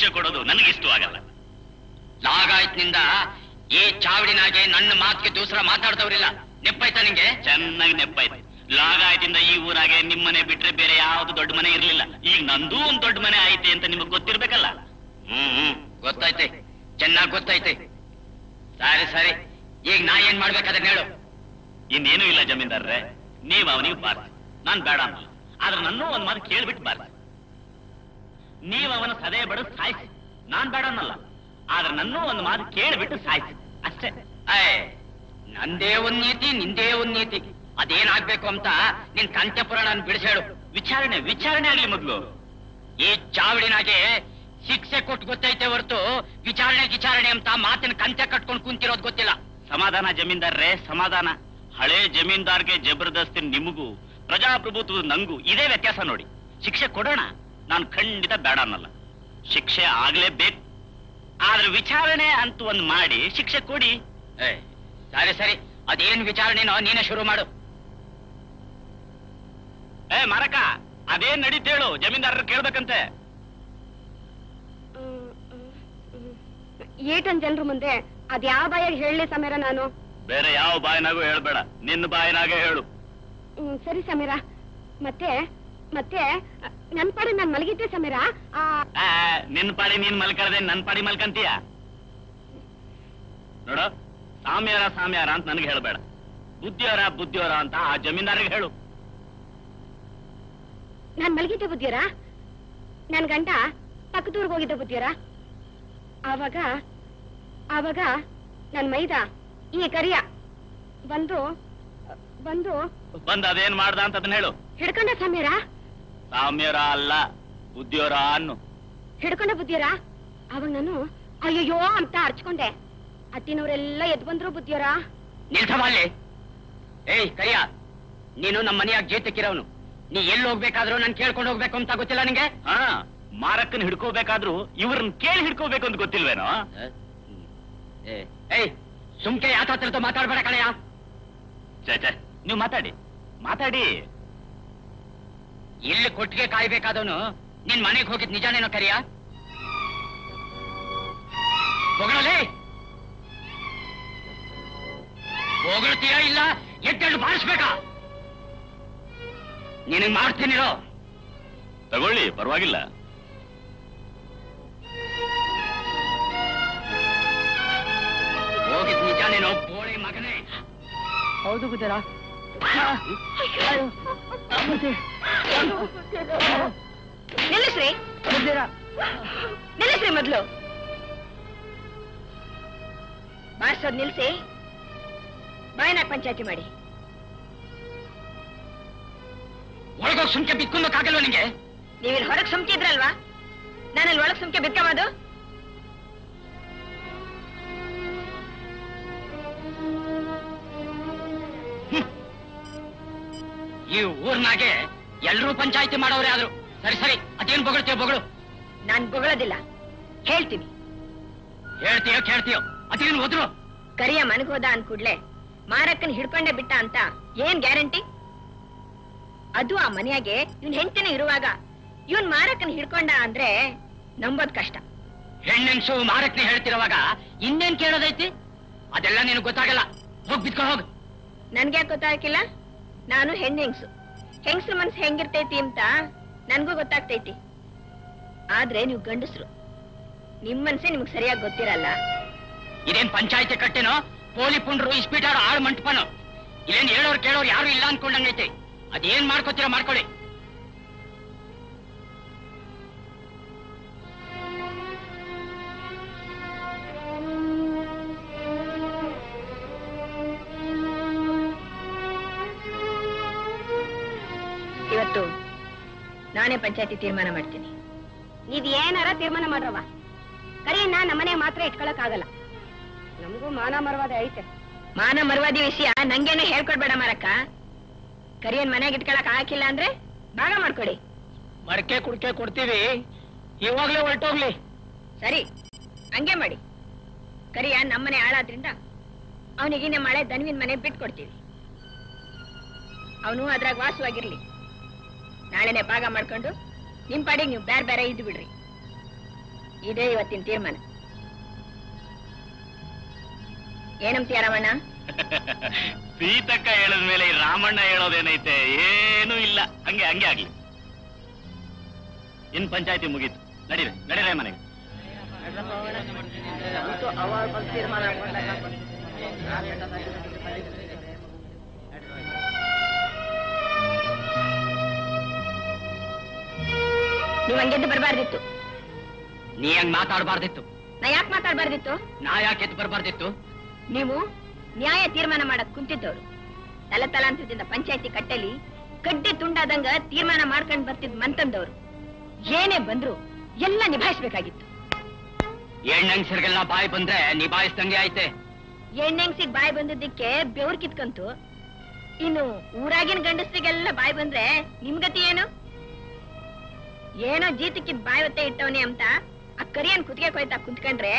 ಶಿಕ್ಷೆ ಕೊಡೋದು ನನಗೆ ಆಗಲ್ಲ. ಲಾಗಾಯ್ತಿನಿಂದ ಈ ಚಾವಡಿನಾಗೆ ನನ್ನ ಮಾತಿಗೆ ದೂಸರ ಮಾತಾಡ್ತವ್ರಿಲ್ಲ ನೆಪ್ಪಾಯ್ತಾ ನಿಂಗೆ? ಚೆನ್ನಾಗಿ ನೆಪ್ಪಾಯ್ತು. ಲಾಗಾಯ್ತಿಂದ ಈ ಊರಾಗೆ ನಿಮ್ಮನೆ ಬಿಟ್ರೆ ಬೇರೆ ಯಾವ್ದು ದೊಡ್ಡ ಮನೆ ಇರ್ಲಿಲ್ಲ. ಈಗ ನಂದೂ ಒಂದ್ ದೊಡ್ಡ ಮನೆ ಐತೆ ಅಂತ ನಿಮಗ್ ಗೊತ್ತಿರ್ಬೇಕಲ್ಲ? ಹ್ಮ್ ಹ್ಮ್. ಗೊತ್ತೈತೆ ಚೆನ್ನಾಗ್ ಗೊತ್ತಾಯ್ತೆ. ಸರಿ ಸರಿ. ಈಗ ನಾ ಏನ್ ಮಾಡ್ಬೇಕಾದ್ರೆ ಹೇಳು. ಇನ್ನೇನು ಇಲ್ಲ ಜಮೀನ್ದಾರ್ರೆ. ನೀವ್ ಅವನಿಗೆ ಬಾರ್ದು. ನಾನ್ ಬೇಡ ಅನ್ನಲ್ಲ ಆದ್ರೆ ನನ್ನೂ ಒಂದ್ ಮಾತು ಕೇಳ್ಬಿಟ್ಟು ಬಾರ್ಸಿ ನೀವ್ ಅವನ ಸದೇ ಬಡ ಸಾಯಿಸಿ. ನಾನ್ ಬೇಡನಲ್ಲ ಆದ್ರೆ ನನ್ನೂ ಒಂದು ಮಾತು ಕೇಳಿಬಿಟ್ಟು ಸಾಯಿಸಿ. ಅಷ್ಟೇ. ನಂದೇ ಒಂದ್ ನೀತಿ ನಿಂದೇ ಒಂದ್ ನೀತಿ ಅದೇನಾಗ್ಬೇಕು ಅಂತ ನಿನ್ ಕಂಠ ಪುರಾಣ ಬಿಡಿಸೇಳು ವಿಚಾರಣೆ ವಿಚಾರಣೆ ಆಗ್ಲಿ ಮೊದ್ಲು ಈ ಚಾವಡಿನಾಗೆ ಶಿಕ್ಷೆ ಕೊಟ್ಟು ಗೊತ್ತೈತೆ ಹೊರತು ವಿಚಾರಣೆ ವಿಚಾರಣೆ ಅಂತ ಮಾತಿನ ಕಂತೆ ಕಟ್ಕೊಂಡು ಕುಂತಿರೋದು ಗೊತ್ತಿಲ್ಲ. ಸಮಾಧಾನ ಜಮೀನ್ದಾರ್ರೆ, ಸಮಾಧಾನ. ಹಳೆ ಜಮೀನ್ದಾರ್ಗೆ ಜಬರ್ದಸ್ತಿ ನಿಮಗೂ, ಪ್ರಜಾಪ್ರಭುತ್ವದ ನಂಗೂ ಇದೇ ವ್ಯತ್ಯಾಸ ನೋಡಿ. ಶಿಕ್ಷೆ ಕೊಡೋಣ. ನಾನು ಖಂಡಿತ ಬೇಡ ಅನ್ನಲ್ಲ. ಶಿಕ್ಷೆ ಆಗ್ಲೇಬೇಕು. ಆದ್ರೆ ವಿಚಾರಣೆ ಅಂತ ಒಂದು ಮಾಡಿ ಶಿಕ್ಷೆ ಕೊಡಿ. ಏ, ಸರಿ ಸರಿ. ಅದೇನ್ ವಿಚಾರಣೆನೋ ನೀನೇ ಶುರು ಮಾಡು. ಏ ಮರಕ ಅದೇನ್ ನಡೀತೇಳು ಜಮೀನ್ದಾರರು ಕೇಳ್ಬೇಕಂತೆ. ಏಟನ್ ಜನರ ಮುಂದೆ ಅದ್ ಯಾವ ಬಾಯಾಗ ಹೇಳಲಿ ಸಮೀರ ನಾನು? ಬೇರೆ ಯಾವ ಬಾಯಿನಾಗೂ ಹೇಳ್ಬೇಡ. ನಿನ್ನ ಬಾಯಿನಾಗೆ ಹೇಳು. ಹ್ಮ್, ಸರಿ ಸಮೀರ. ಮತ್ತೆ? ಮತ್ತೆ ನನ್ ಪಾಡಿ ನಾನ್ ಮಲಗಿದ್ದೆ ಸಮೀರ. ನಿನ್ ಪಾಡಿ ನೀನ್ ಮಲ್ಕಳದೆ ನನ್ ಪಾಡಿ ಮಲ್ಕಂತೀಯ? ನೋಡು ಸಾಮ್ಯಾರ ಸಾಮ್ಯಾರ ಅಂತ ನನ್ಗೆ ಹೇಳಬೇಡ. ಬುದ್ಧಿಯವರ ಬುದ್ಧಿಯವರ ಅಂತ ಆ ಜಮೀನ್ದಾರಿಗೆ ಹೇಳು. ನಾನ್ ಮಲಗಿದ್ದೆ ಬುದ್ಧಿಯರ? ನನ್ ಗಂಡ ಪಕ್ಕದೂರ್ಗ್ ಹೋಗಿದ್ದೆ ಬುದ್ಧಿಯರ? ಆವಾಗ ಆವಾಗ ನನ್ ಮೈದ ಈ ಕರಿಯ ಬಂದು ಬಂದು ಬಂದ್ ಅದೇನ್ ಮಾಡ್ದ ಅಂತ ಅದನ್ನ ಹೇಳು. ಹಿಡ್ಕೊಂಡ ಸಮೀರ. ಸಾಮ್ಯರ ಅಲ್ಲ ಬುದ್ಧಿಯವರ ಅನ್ನು. ಹಿಡ್ಕೊಂಡ ಬುದ್ಧಿಯರ? ಅವಾಗ ನಾನು ಅಯ್ಯಯ್ಯೋ ಅಂತ ಅರ್ಚ್ಕೊಂಡೆ. ಅತ್ತಿನವರೆಲ್ಲ ಎದ್ ಬಂದ್ರು ಬುದ್ಧಿಯರ? ನಿಲ್ಸಮಲ್ಲಿ ಏಯ್ ಕರಿಯ. ನೀನು ನಮ್ಮ ಮನೆಯಾಗ ಜೇತಕ್ಕಿರೋನು. ನೀ ಎಲ್ಲಿ ಹೋಗ್ಬೇಕಾದ್ರೂ ನಾನು ಕೇಳ್ಕೊಂಡು ಹೋಗ್ಬೇಕು ಅಂತ ಗೊತ್ತಿಲ್ಲ ನಿಂಗೆ? ಹಾ ಮಾರಕ್ಕನ್ ಹಿಡ್ಕೋಬೇಕಾದ್ರೂ ಇವ್ರನ್ನ ಕೇಳಿ ಹಿಡ್ಕೋಬೇಕು ಅಂತ ಗೊತ್ತಿಲ್ವೇನೋ? ಏ, ಏಯ್ ಸುಮ್ಕೆ ಯಾತ ಹತ್ರದ್ದು ಮಾತಾಡ್ಬೇಡ ಕಣಯ್ಯ. ಛೇ ನೀವ್ ನೀವು ಮಾತಾಡಿ. ಮಾತಾಡಿ. ಇಲ್ಲಿ ಕೊಟ್ಟಿಗೆ ಕಾಯ್ಬೇಕಾದವನು ನಿನ್ ಮನೆಗೆ ಹೋಗಿದ್ ನಿಜಾನೇನೋ ಕರಿಯ? ಹೊಗಳಲೇ! ಹೊಗಳ್ತೀಯ ಇಲ್ಲ? ಎದ್ದೆಳ್ಳು ಬಾರಿಸ್ಬೇಕಾ? ನಿನಗ್ ಮಾಡ್ತೀನಿರೋ? ತಗೊಳ್ಳಿ ಪರವಾಗಿಲ್ಲ. ಹೋಗಿದ್ ನಿಜಾನೇನೋ ಬೋಳಿ ಮಗನೇ. ಹೌದು ಗುಜರ ನಿಲ್ಲಿಸ್ರಿ ನಿಲ್ಲಿಸ್ರಿ ಮೊದ್ಲು. ಬಾರ್ಸೋದ್ ನಿಲ್ಸಿ. ಬಾಯ್ನಾಗ್ ಪಂಚಾಯತಿ ಮಾಡಿ. ಒಳಗೋಗಿ ಸುಮ್ಕೆ ಬಿತ್ಕೊಂಡಕ್ಕಾಗಲ್ವ ನಿಂಗೆ? ನೀವಿಲ್ಲಿ ಹೊರಗ್ ಸುಮ್ಕೆ ಇದ್ರಲ್ವಾ? ನಾನಲ್ಲಿ ಒಳಗ್ ಸುಮ್ಕೆ ಬಿತ್ಕೊಂಬೋದು ಈ ಊರ್ನಾಗೆ ಎಲ್ರೂ ಪಂಚಾಯತಿ ಮಾಡೋರೇ ಆದ್ರು. ಸರಿ ಸರಿ ಅದೇನ್ ಬೊಗಳ್ತೀಯ ಬೊಗಳು. ನಾನ್ ಬೊಗಳೋದಿಲ್ಲ. ಹೇಳ್ತೀನಿ. ಹೇಳ್ತೀಯೋ ಕೇಳ್ತೀಯೋ? ಅದೇನು ಹೋದ್ರು ಕರಿಯ ಮನಗೋದ ಅಂದ್ ಕೂಡ್ಲೆ ಮಾರಕ್ಕನ್ ಹಿಡ್ಕೊಂಡೆ ಬಿಟ್ಟ ಅಂತ ಏನ್ ಗ್ಯಾರಂಟಿ? ಅದು ಆ ಮನೆಯಾಗೆ ಇವ್ನ್ ಹೆಂಡತಿನ ಇರುವಾಗ ಇವನ್ ಮಾರಕ್ಕನ್ ಹಿಡ್ಕೊಂಡ ಅಂದ್ರೆ ನಂಬೋದ್ ಕಷ್ಟ. ಹೆಣ್ಣೆನ್ಸು ಮಾರಕ್ನೆ ಹೇಳ್ತಿರುವಾಗ ಇನ್ನೇನ್ ಕೇಳೋದೈತಿ? ಅದೆಲ್ಲ ನೀನು ಗೊತ್ತಾಗಲ್ಲ. ಹೋಗ್ ಬಿತ್ಕೊಂಡು ಹೋಗ್. ನನ್ಗೆ ಗೊತ್ತಾಗಿಲ್ಲ ನಾನು ಹೆಣ್ಣು ಹೆಂಗ್ಸು ಹೆಂಗ್ಸ್ರ ಮನ್ಸು ಹೆಂಗಿರ್ತೈತಿ ಅಂತ ನನ್ಗೂ ಗೊತ್ತಾಗ್ತೈತಿ. ಆದ್ರೆ ನೀವು ಗಂಡಸ್ರು. ನಿಮ್ ಮನ್ಸೇ ನಿಮ್ಗೆ ಸರಿಯಾಗಿ ಗೊತ್ತಿರಲ್ಲ. ಇದೇನ್ ಪಂಚಾಯತಿ ಕಟ್ಟೆನೋ? ಪೋಲಿ ಪುಂಡ್ರು ಇಸ್ಪೀಟಾರು ಆಳು ಮಂಟಪನೋ? ಇಲ್ಲೇನ್ ಹೇಳೋರು ಕೇಳೋರು ಯಾರು ಇಲ್ಲ ಅನ್ಕೊಂಡಂಗೈತೆ. ಅದೇನ್ ಮಾಡ್ಕೋತೀರ ಮಾಡ್ಕೊಳ್ಳಿ. ಇವತ್ತು ನಾನೇ ಪಂಚಾಯತಿ ತೀರ್ಮಾನ ಮಾಡ್ತೀನಿ. ನೀವ್ ಏನಾರ ತೀರ್ಮಾನ ಮಾಡ್ರವ ಕರಿಯನ್ನ ನಮ್ಮನೆ ಮಾತ್ರ ಇಟ್ಕೊಳಕ್ ಆಗಲ್ಲ ನಮಗೂ ಮಾನ ಮರವಾದ ಐತೆ. ಮಾನ ಮರವಾದಿ ವಿಷಯ ನಂಗೇನೆ ಹೇಳ್ಕೊಡ್ಬೇಡ ಮರಕ್ಕ. ಕರಿಯನ್ ಮನೆಗೆ ಇಟ್ಕೊಳಕ್ ಹಾಕಿಲ್ಲ ಅಂದ್ರೆ ಭಾಗ ಮಾಡ್ಕೊಡಿ. ಮಡಕೆ ಕುಡ್ಕೆ ಕೊಡ್ತೀವಿ. ಇವಾಗ್ಲೇ ಹೊರಟೋಗ್ಲಿ. ಸರಿ ಹಂಗೆ ಮಾಡಿ. ಕರಿಯ ನಮ್ಮನೆ ಹಾಳಾದ್ರಿಂದ ಅವನಿಗಿನ್ನ ಮಳೆ ದನ್ವಿನ ಮನೆ ಬಿಟ್ಕೊಡ್ತೀವಿ. ಅವನು ಅದ್ರಾಗ ವಾಸವಾಗಿರ್ಲಿ. ನಾಳೆನೆ ಭಾಗ ಮಾಡ್ಕೊಂಡು ನಿಮ್ ಪಾಡಿಗೆ ನೀವು ಬೇರೆ ಬೇರೆ ಇದ್ದು ಬಿಡ್ರಿ. ಇದೇ ಇವತ್ತಿನ ತೀರ್ಮಾನ. ಏನಂತೀಯ ರಾಮಣ್ಣ? ಸೀತಕ್ಕ ಹೇಳದ ಮೇಲೆ ಈ ರಾಮಣ್ಣ ಹೇಳೋದೇನೈತೆ ಏನೂ ಇಲ್ಲ. ಹಂಗೆ ಹಂಗೆ ಆಗ್ಲಿ. ಇನ್ ಪಂಚಾಯತಿ ಮುಗೀತು. ನಡೀರಿ ನಡೀರಿ ಮನೆಗೆ. ನೀವ್ ಹಂಗೆದ್ದು ಬರಬಾರ್ದಿತ್ತು. ನೀ ಹಂಗ್ ಮಾತಾಡಬಾರ್ದಿತ್ತು. ನಾ ಯಾಕೆ ಮಾತಾಡಬಾರ್ದಿತ್ತು? ನಾ ಯಾಕೆ ಎದ್ದು ಬರಬಾರ್ದಿತ್ತು? ನೀವು ನ್ಯಾಯ ತೀರ್ಮಾನ ಮಾಡಕ್ ಕುಂತಿದ್ದವ್ರು. ತಲ ತಲಾಂತರದಿಂದ ಪಂಚಾಯತಿ ಕಟ್ಟಲಿ ಕಡ್ಡಿ ತುಂಡಾದಂಗ ತೀರ್ಮಾನ ಮಾಡ್ಕೊಂಡ್ ಬರ್ತಿದ್ ಮಂತಂದವ್ರು. ಏನೇ ಬಂದ್ರು ಎಲ್ಲ ನಿಭಾಯಿಸ್ಬೇಕಾಗಿತ್ತು. ಹೆಣ್ಣಂಗ್ಸರಿಗೆಲ್ಲ ಬಾಯಿ ಬಂದ್ರೆ ನಿಭಾಯಿಸ್ದಂಗೆ ಆಯ್ತೆ. ಎಣ್ಣೆಂಗ್ಸಿಗ್ ಬಾಯಿ ಬಂದಿದ್ದಕ್ಕೆ ಬೆವ್ರು ಕಿತ್ಕಂತು. ಇನ್ನು ಊರಾಗಿನ ಗಂಡಸ್ರಿಗೆಲ್ಲ ಬಾಯಿ ಬಂದ್ರೆ ನಿಮ್ಗತಿ ಏನು? ಏನೋ ಜೀತಕ್ಕಿದ್ ಬಾಯಿ ಒತ್ತೆ ಇಟ್ಟವನೆ ಅಂತ ಆ ಕರಿಯನ್ ಕುತ್ತಿಗೆ ಕೊಯ್ತಾ ಕುತ್ಕಂಡ್ರೆ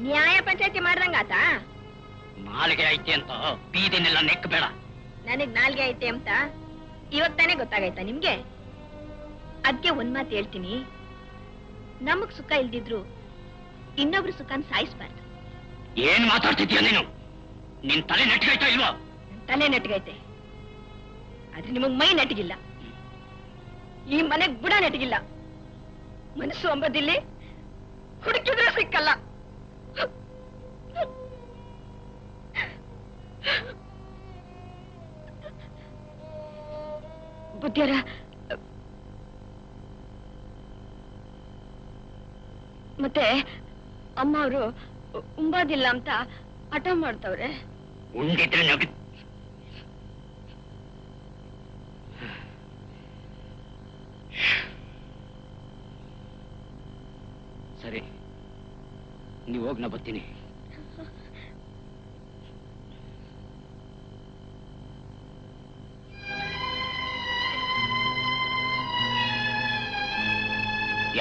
ನ್ಯಾಯ ಪಂಚಾಯತಿ ಮಾಡ್ದಂಗಾತ ನಾಲ್ಗೆ ಐತೆ ಅಂತ ಬೀದಿನೆಲ್ಲ ನೆಕ್ ಬೇಡ. ನನಗ್ ನಾಲ್ಗೆ ಐತೆ ಅಂತ? ಇವತ್ ತಾನೇ ಗೊತ್ತಾಗೈತ ನಿಮ್ಗೆ? ಅದ್ಕೆ ಒಂದ್ ಮಾತು ಹೇಳ್ತೀನಿ. ನಮಗ್ ಸುಖ ಇಲ್ದಿದ್ರು ಇನ್ನೊಬ್ರು ಸುಖನ್ ಸಾಯಿಸ್ಬಾರ್ದು. ಏನ್ ಮಾತಾಡ್ತಿದ್ಯಾ ನೀನು? ನಿನ್ ತಲೆ ನೆಟ್ಗೈತ ಇಲ್ವಾ? ತಲೆ ನೆಟ್ಗೈತೆ ಆದ್ರೆ ನಿಮಗ್ ಮೈ ನೆಟ್ಗಿಲ್ಲ. ಈ ಮನೆಗ್ ಬುಡ ನೆಟಗಿಲ್ಲ. ಮನಸ್ಸು ಅಂಬದಿಲ್ಲಿ ಹುಡುಕಿದ್ರೆ ಸಿಕ್ಕಲ್ಲ. ಬುದ್ಧಿಯರ, ಮತ್ತೆ ಅಮ್ಮ ಅವರು ಉಂಬೋದಿಲ್ಲ ಅಂತ ಹಠ ಮಾಡ್ತವ್ರೆ. ಉಂಡಿದ್ರೆ ನಗಿ ಸರಿ, ನೀವು ಹೋಗ್ ನಾ ಬರ್ತೀನಿ.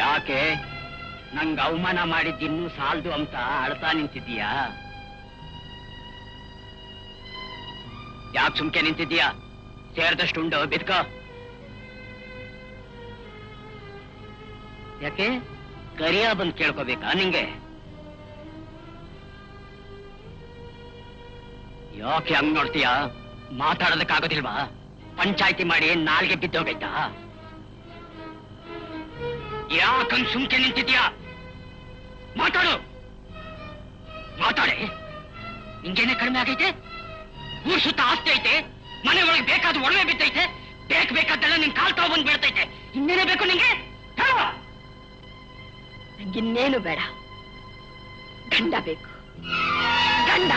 ಯಾಕೆ? ನಂಗ ಅವಮಾನ ಮಾಡಿದ್ದಿನ್ನೂ ಸಾಲದು ಅಂತ ಅಳ್ತಾ ನಿಂತಿದ್ದೀಯಾ? ಯಾಕೆ ಸುಮ್ಕೆ ನಿಂತಿದ್ದೀಯಾ? ಸೇರಿದಷ್ಟುಂಡು ಬಿದ್ಕೋ. ಯಾಕೆ? ಕರಿಯ ಬಂದ್ ಕೇಳ್ಕೋಬೇಕಾ ನಿಂಗೆ? ಯಾಕೆ ಹಂಗ್ ನೋಡ್ತೀಯ? ಮಾತಾಡೋದಕ್ಕಾಗೋದಿಲ್ವಾ ಪಂಚಾಯತಿ ಮಾಡಿ ನಾಲ್ಗೆ ಬಿದ್ದೋಗೈತಾ? ಯಾಕಂಗ್ ಸುಮ್ಕೆ ನಿಂತಿದ್ಯಾ ಮಾತಾಡು! ಮಾತಾಡಿ! ನಿಂಗೇನೆ ಕಡಿಮೆ ಆಗೈತೆ? ಊರ್ ಸುತ್ತ ಆಸ್ತಿ ಐತೆ? ಮನೆ ಒಳಗೆ ಬೇಕಾದ ಒಡವೆ ಬಿದ್ದೈತೆ? ಬೇಕ್ ಬೇಕಾದ್ದೆಲ್ಲ ನಿನ್ ಕಾಲ್ ತಾವ್ ಬಂದ್ ಬೀಳ್ತೈತೆ ಇನ್ನೇನೇ ಬೇಕು ನಿಂಗೆ? ನಂಗಿನ್ನೇನು ಬೇಡ. ಗಂಡ ಬೇಕು. ಗಂಡ.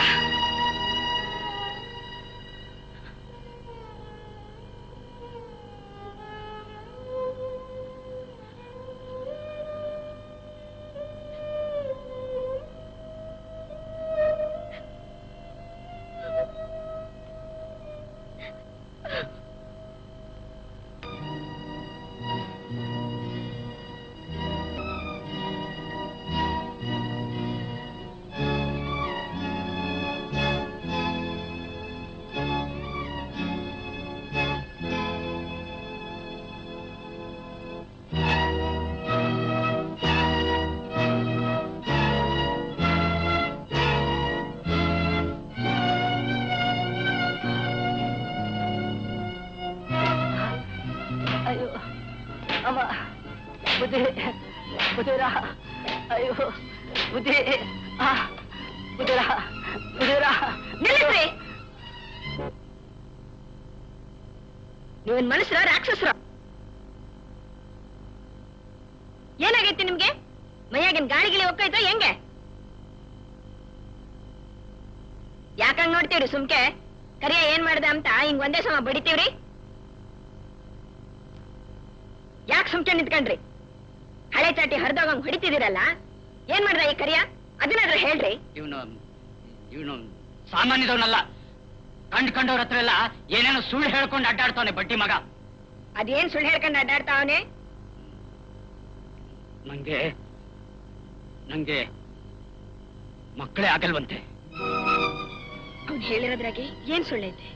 ಬಡಿತೀವ್ರಿ? ಯಾಕೆ ಸುಮ್ಕೆ ನಿಂತ್ಕೊಂಡ್ರಿ? ಹಳೆ ಚಾಟಿ ಹರಿದೋಗಂಗ್ ಹೊಡಿತಿದ್ದೀರಲ್ಲ? ಏನ್ ಮಾಡ್ದ ಈ ಕರಿಯ? ಅದನ್ನಾದ್ರೂ ಹೇಳ್ರಿ. ಇವನು ಇವನು ಸಾಮಾನ್ಯದವನಲ್ಲ. ಕಂಡ್ ಕಂಡವ್ರ ಹತ್ರ ಎಲ್ಲ ಏನೇನೋ ಸುಳ್ಳು ಹೇಳ್ಕೊಂಡು ಅಡ್ಡಾಡ್ತಾವನೆ ಬಡ್ಡಿ ಮಗ. ಅದೇನ್ ಸುಳ್ಳು ಹೇಳ್ಕೊಂಡು ಅಡ್ಡಾಡ್ತಾವನೆ ನಂಗೆ ನಂಗೆ ಮಕ್ಕಳೇ ಆಗಲ್ವಂತೆ. ಅವನು ಹೇಳಿರೋದ್ರಾಗೆ ಏನ್ ಸುಳ್ಳೈತೆ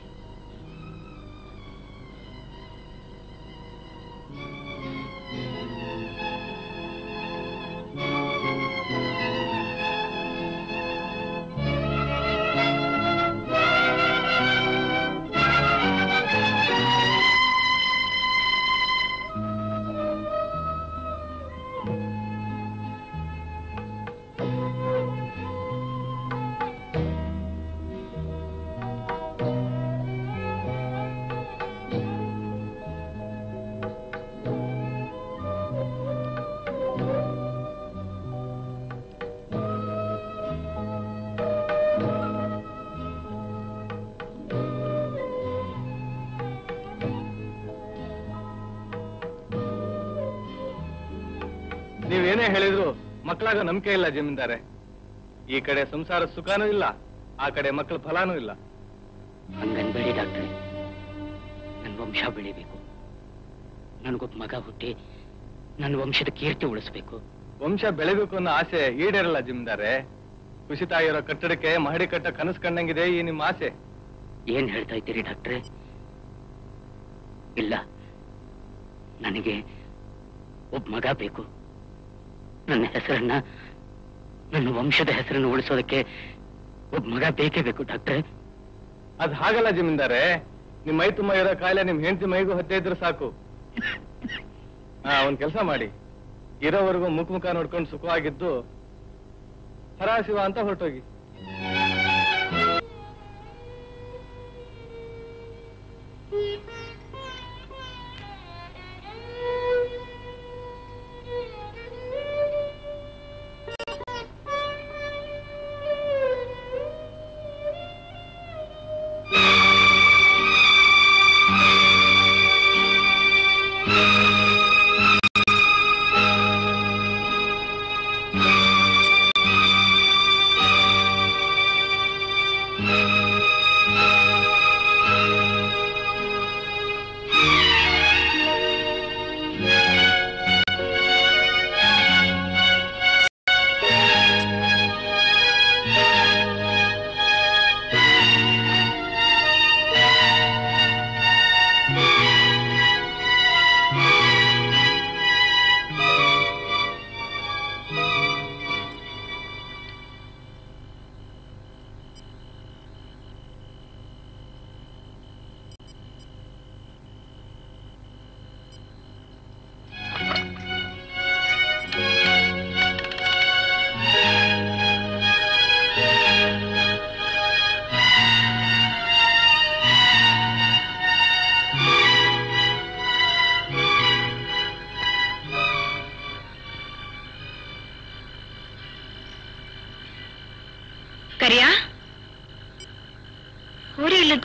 ನೀವೇನೇ ಹೇಳಿದ್ರು ಮಕ್ಕಳಾಗ ನಂಬಿಕೆ ಇಲ್ಲ ಜಮೀನ್ದಾರೆ. ಈ ಕಡೆ ಸಂಸಾರ ಸುಖನೂ ಇಲ್ಲ ಆ ಕಡೆ ಮಕ್ಕಳ ಫಲಾನೂ ಇಲ್ಲ. ಹಂಗನ್ಬೇಡಿ ಡಾಕ್ಟ್ರೆ ನನ್ನ ವಂಶ ಬೆಳಿಬೇಕು. ನನಗೊಬ್ಬ ಮಗ ಹುಟ್ಟಿ ನನ್ನ ವಂಶದ ಕೀರ್ತಿ ಉಳಿಸ್ಬೇಕು. ವಂಶ ಬೆಳಿಬೇಕು ಅನ್ನೋ ಆಸೆ ಈಡೇರಲ್ಲ ಜಿಮ್ದಾರೆ ಕುಸಿತ ಇರೋ ಕಟ್ಟಡಕ್ಕೆ ಮಹಡಿ ಕಟ್ಟ ಕನಸು ಕಂಡಂಗಿದೆ ಈ ನಿಮ್ಮ ಆಸೆ. ಏನ್ ಹೇಳ್ತಾ ಇದ್ದೀರಿ ಡಾಕ್ಟ್ರೆ? ಇಲ್ಲ ನನಗೆ ಒಬ್ಬ ಮಗ ಬೇಕು. ನನ್ನ ಹೆಸರನ್ನ, ನನ್ನ ವಂಶದ ಹೆಸರನ್ನು ಉಳಿಸೋದಕ್ಕೆ ಒಬ್ಬ ಮಗ ಬೇಕೇ ಬೇಕು, ಡಾಕ್ಟ್ರೆ. ಅದ್ ಹಾಗಲ್ಲ ಜಮೀನ್ದಾರೆ. ನಿಮ್ ಮೈ ತುಂಬ ಇರೋ ಕಾಯಿಲೆ, ನಿಮ್ ಹೆಂಡತಿ ಮೈಗೂ ಹತ್ತೆ ಇದ್ರೆ ಸಾಕು. ಹಾ ಒಂದ್ ಕೆಲಸ ಮಾಡಿ. ಇರೋವರೆಗೂ ಮುಖ ಮುಖ ನೋಡ್ಕೊಂಡು ಸುಖವಾಗಿದ್ದು, ಹರಾಶಿವ ಅಂತ ಹೊರಟೋಗಿ.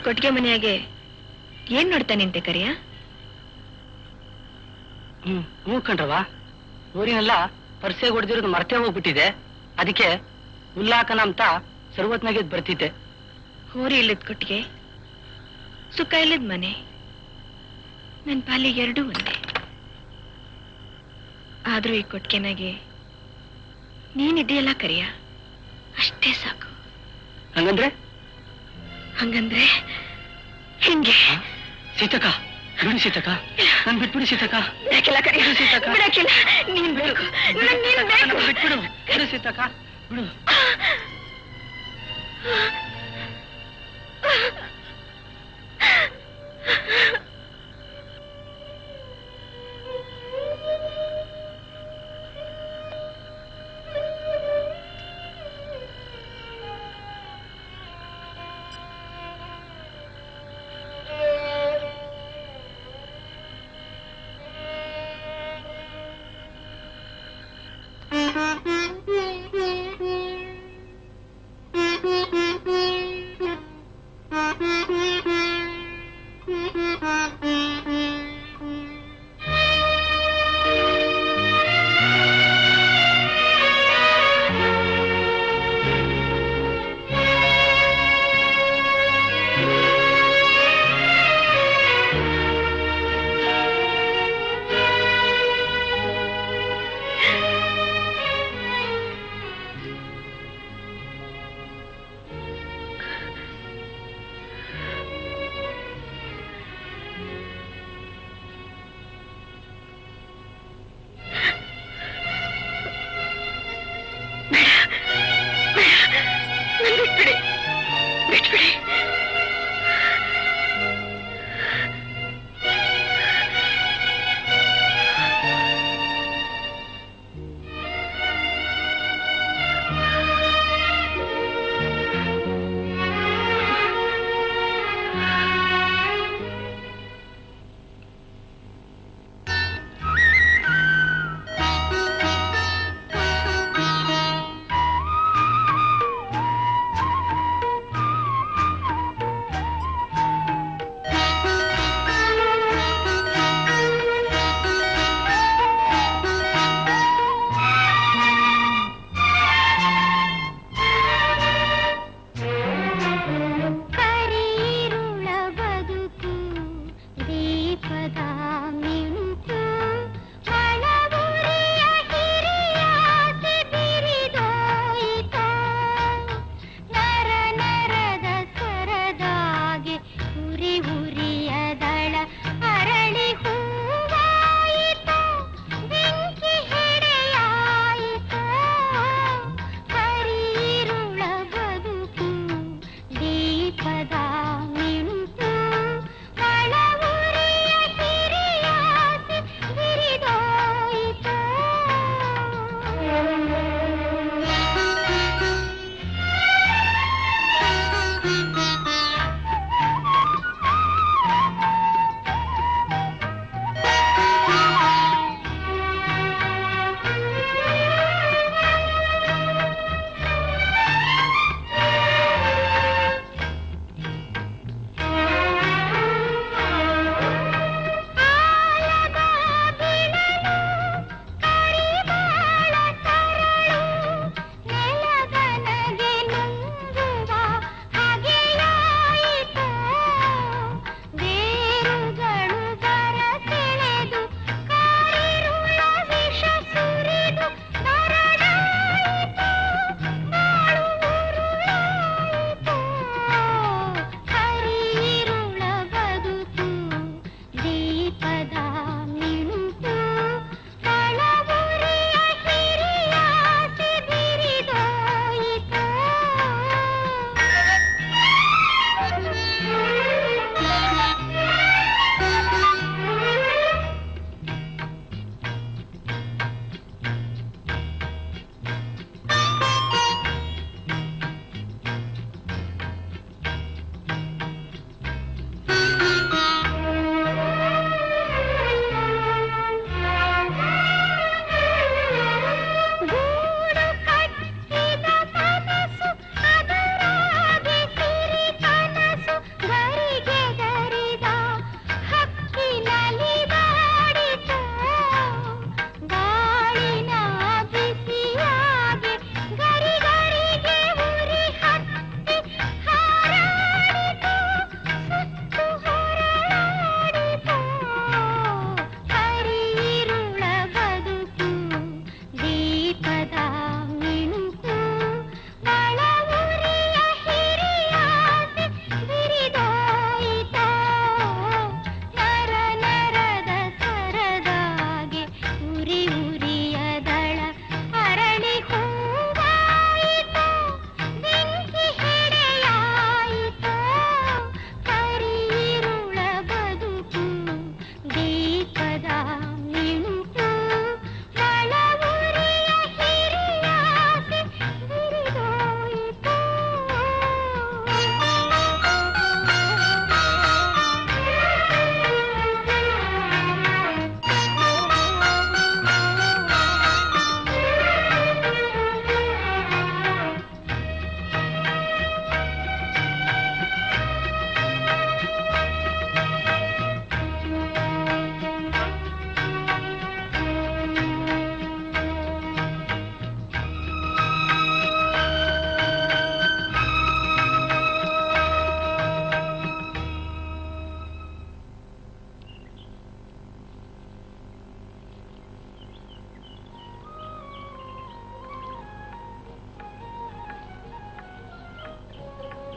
ಕೊಟ್ಟಿಗೆ ಮನೆಯಾಗೆ ಏನ್ ನೋಡ್ತಾ ನಿಂತೆ ಕರಿಯ? ಹ್ಮ್ ಹ್ಞೂ ಕಣ್ರವ ಊರಿನೆಲ್ಲ ಪರ್ಸೆ ಹೊಡೆದಿರೋದು ಮರ್ತೇ ಹೋಗ್ಬಿಟ್ಟಿದೆ. ಅದಕ್ಕೆ ಉಲ್ಲಾಕನ ಅಂತ ಸರ್ವತ್ನಾಗೆ ಬರ್ತಿದ್ದೆ. ಊರಿ ಇಲ್ಲದ ಕೊಟ್ಟಿಗೆ ಸುಖ ಇಲ್ಲದ ಮನೆ ನನ್ ಪಾಲಿಗೆ ಎರಡೂ ಒಂದೇ. ಆದ್ರೂ ಈ ಕೊಟ್ಟಿಗೆನಾಗೆ ನೀನಿದೆಯಲ್ಲ ಕರಿಯ? ಅಷ್ಟೇ ಸಾಕು. ಹಂಗಂದ್ರೆ? ಹಂಗಂದ್ರೆ ಹಿಂಗೆ? ಸೀತಕ ಬಿಡು ಸೀತಕ. ನನ್ ಬಿಟ್ಬಿಡು ಸೀತಕ. ಬಿಡು ಸೀತಕ. ನೀನ್ ಬಿಡು. ಬಿಡು ಸೀತಕ ಬಿಡು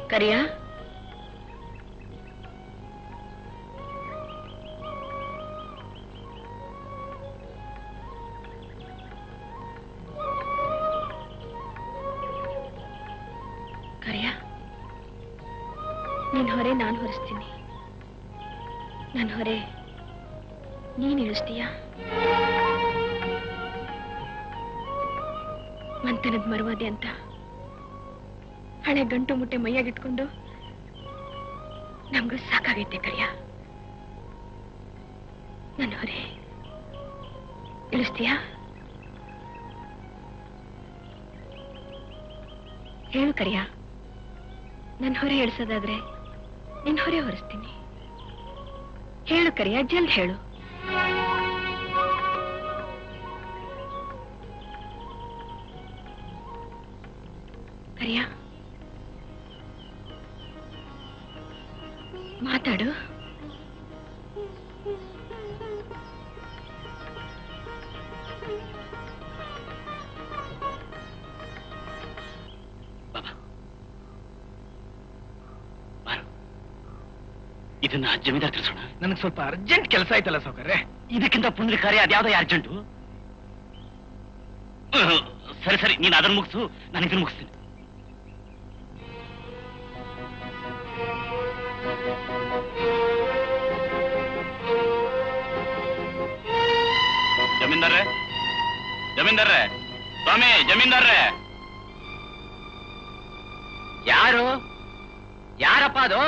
ಕರಿಯ? ನಿನ್ ಹೊರೆ ನಾನು ಹೊರಿಸ್ತೀನಿ. ನನ್ನ ಹೊರೆ ನೀನ್ ಇಳಿಸ್ತೀಯ? ಮಂತನದ ಮರುವಾದೆ ಅಂತ. ಗಂಟು ಮುಟ್ಟೆ ಮೈಯಾಗಿಟ್ಕೊಂಡು ನಮಗೂ ಸಾಕಾಗೈತೆ ಕರಿಯ. ನನ್ನ ಹೊರೆ ಇಳಿಸ್ತೀಯಾ ಹೇಳು ಕರಿಯ. ನನ್ನ ಹೊರೆ ಇಳಿಸೋದಾದ್ರೆ ನಿನ್ ಹೊರೆ ಹೊರಿಸ್ತೀನಿ. ಹೇಳು ಕರಿಯ, ಜಲ್ದ್ ಹೇಳು. ಜಮೀದಾರ್ ತಿಳಿಸೋಣ. ನನಗೆ ಸ್ವಲ್ಪ ಅರ್ಜೆಂಟ್ ಕೆಲಸ ಆಯ್ತಲ್ಲ ಸೌಕರ್ಯ ಇದಕ್ಕಿಂತ ಪುಂದ್ರಿ ಕಾರ್ಯ ಅದ್ಯಾವುದೋ ಅರ್ಜೆಂಟು ಸರಿ ಸರಿ ನೀನು ಅದನ್ನು ಮುಗಿಸು ನಾನು ಇದನ್ನ ಮುಗಿಸ್ತೀನಿ. ಜಮೀನ್ದಾರ್ರೆ ಜಮೀನ್ದಾರ್ರೆ ಸ್ವಾಮಿ ಜಮೀನ್ದಾರ್ರೆ. ಯಾರು? ಯಾರಪ್ಪ ಅದು?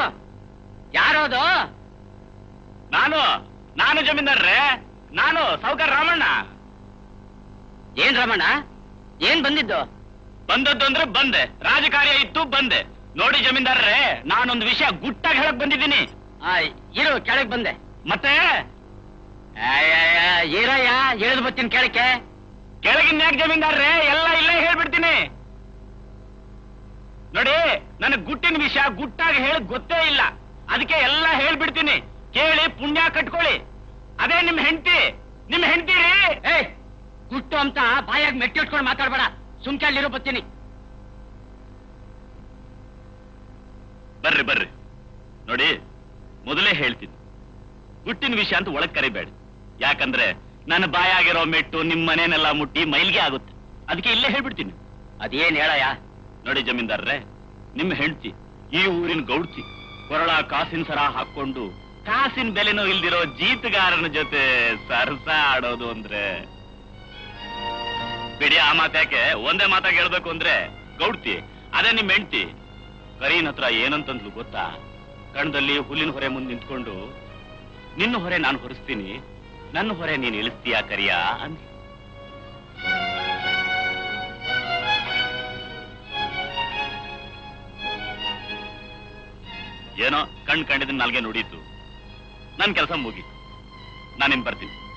ಯಾರೋದು ನಾನು ನಾನು ಜಮೀನ್ದಾರ್ರೆ ನಾನು ಸಾವುಕಾರ ರಾಮಣ್ಣ. ಏನ್ ರಾಮಣ್ಣ? ಏನ್ ಬಂದಿದ್ದು? ಬಂದದ್ದು ಅಂದ್ರೆ ಬಂದೆ ರಾಜಕಾರ್ಯ ಇತ್ತು ಬಂದೆ. ನೋಡಿ ಜಮೀನ್ದಾರ್ರೆ ನಾನೊಂದು ವಿಷಯ ಗುಟ್ಟಾಗಿ ಹೇಳಕ್ ಬಂದಿದ್ದೀನಿ. ಇರು ಕೆಳಗ್ ಬಂದೆ. ಮತ್ತೆ? ಏರಯ್ಯ ಇಳಿದು ಬರ್ತೀನಿ ಕೆಳಕ್ಕೆ. ಕೆಳಗಿನ ಯಾಕೆ ಜಮೀನ್ದಾರ್ರೆ? ಎಲ್ಲ ಇಲ್ಲೇ ಹೇಳ್ಬಿಡ್ತೀನಿ. ನೋಡಿ ನನಗ್ ಗುಟ್ಟಿನ ವಿಷಯ ಗುಟ್ಟಾಗಿ ಹೇಳಕ್ ಗೊತ್ತೇ ಇಲ್ಲ. ಅದಕ್ಕೆ ಎಲ್ಲ ಹೇಳ್ಬಿಡ್ತೀನಿ. ಕೇಳಿ ಪುಣ್ಯ ಕಟ್ಕೊಳ್ಳಿ. ಅದೇ ನಿಮ್ ಹೆಂಡತಿ. ನಿಮ್ ಹೆಂಡತಿ ಏಯ್ ಗುಟ್ಟು ಅಂತ ಬಾಯಾಗ ಮೆಟ್ಟಿಟ್ಕೊಂಡು ಮಾತಾಡ್ಬೇಡ. ಸುಮ್ಕೆ ಅಲ್ಲಿರೋ ಬರ್ತೀನಿ. ಬರ್ರಿ ಬರ್ರಿ. ನೋಡಿ ಮೊದಲೇ ಹೇಳ್ತೀನಿ. ಗುಟ್ಟಿನ ವಿಷಯ ಅಂತ ಒಳಗ್ ಕರಿಬೇಡಿ. ಯಾಕಂದ್ರೆ ನನ್ನ ಬಾಯಾಗಿರೋ ಮೆಟ್ಟು ನಿಮ್ ಮನೇನೆಲ್ಲ ಮುಟ್ಟಿ ಮೈಲ್ಗೆ ಆಗುತ್ತೆ. ಅದಕ್ಕೆ ಇಲ್ಲೇ ಹೇಳ್ಬಿಡ್ತೀನಿ. ಅದೇನ್ ಹೇಳಯ್ಯ? ನೋಡಿ ಜಮೀನ್ದಾರ್ರೆ ನಿಮ್ ಹೆಂಡತಿ ಈ ಊರಿನ ಗೌಡ್ತಿ ಕೊರಳ ಕಾಸಿನ ಸರ ಹಾಕೊಂಡು ಕಾಸಿನ ಬೆಲೆನೂ ಇಲ್ದಿರೋ ಜೀತಗಾರನ ಜೊತೆ ಸರಸ ಆಡೋದು ಅಂದ್ರೆ. ಬಿಡಿ, ಆ ಮಾತ್ಯಾಕೆ ಒಂದೇ ಮಾತಾಗ ಹೇಳ್ಬೇಕು ಅಂದ್ರೆ ಗೌಡ್ತಿ, ಅದೇ ನಿಮ್ ಹೆಂಡ್ತಿ. ಕರೀನ್ ಹತ್ರ ಏನಂತಂದ್ಲು ಗೊತ್ತಾ? ಕಣದಲ್ಲಿ ಹುಲ್ಲಿನ ಹೊರೆ ಮುಂದೆ ನಿಂತ್ಕೊಂಡು, ನಿನ್ನ ಹೊರೆ ನಾನು ಹೊರಿಸ್ತೀನಿ, ನನ್ನ ಹೊರೆ ನೀನ್ ಇಳಿಸ್ತೀಯಾ ಕರಿಯಾ? ಅಂದ್ ಏನೋ ಕಣ್ ಕಂಡಿದ್ ನಾಲ್ಗೆ ನುಡೀತು ನನ್ ಕೆಲಸ ಮುಗೀತು. ನಾನಿನ್ ಬರ್ತೀನಿ.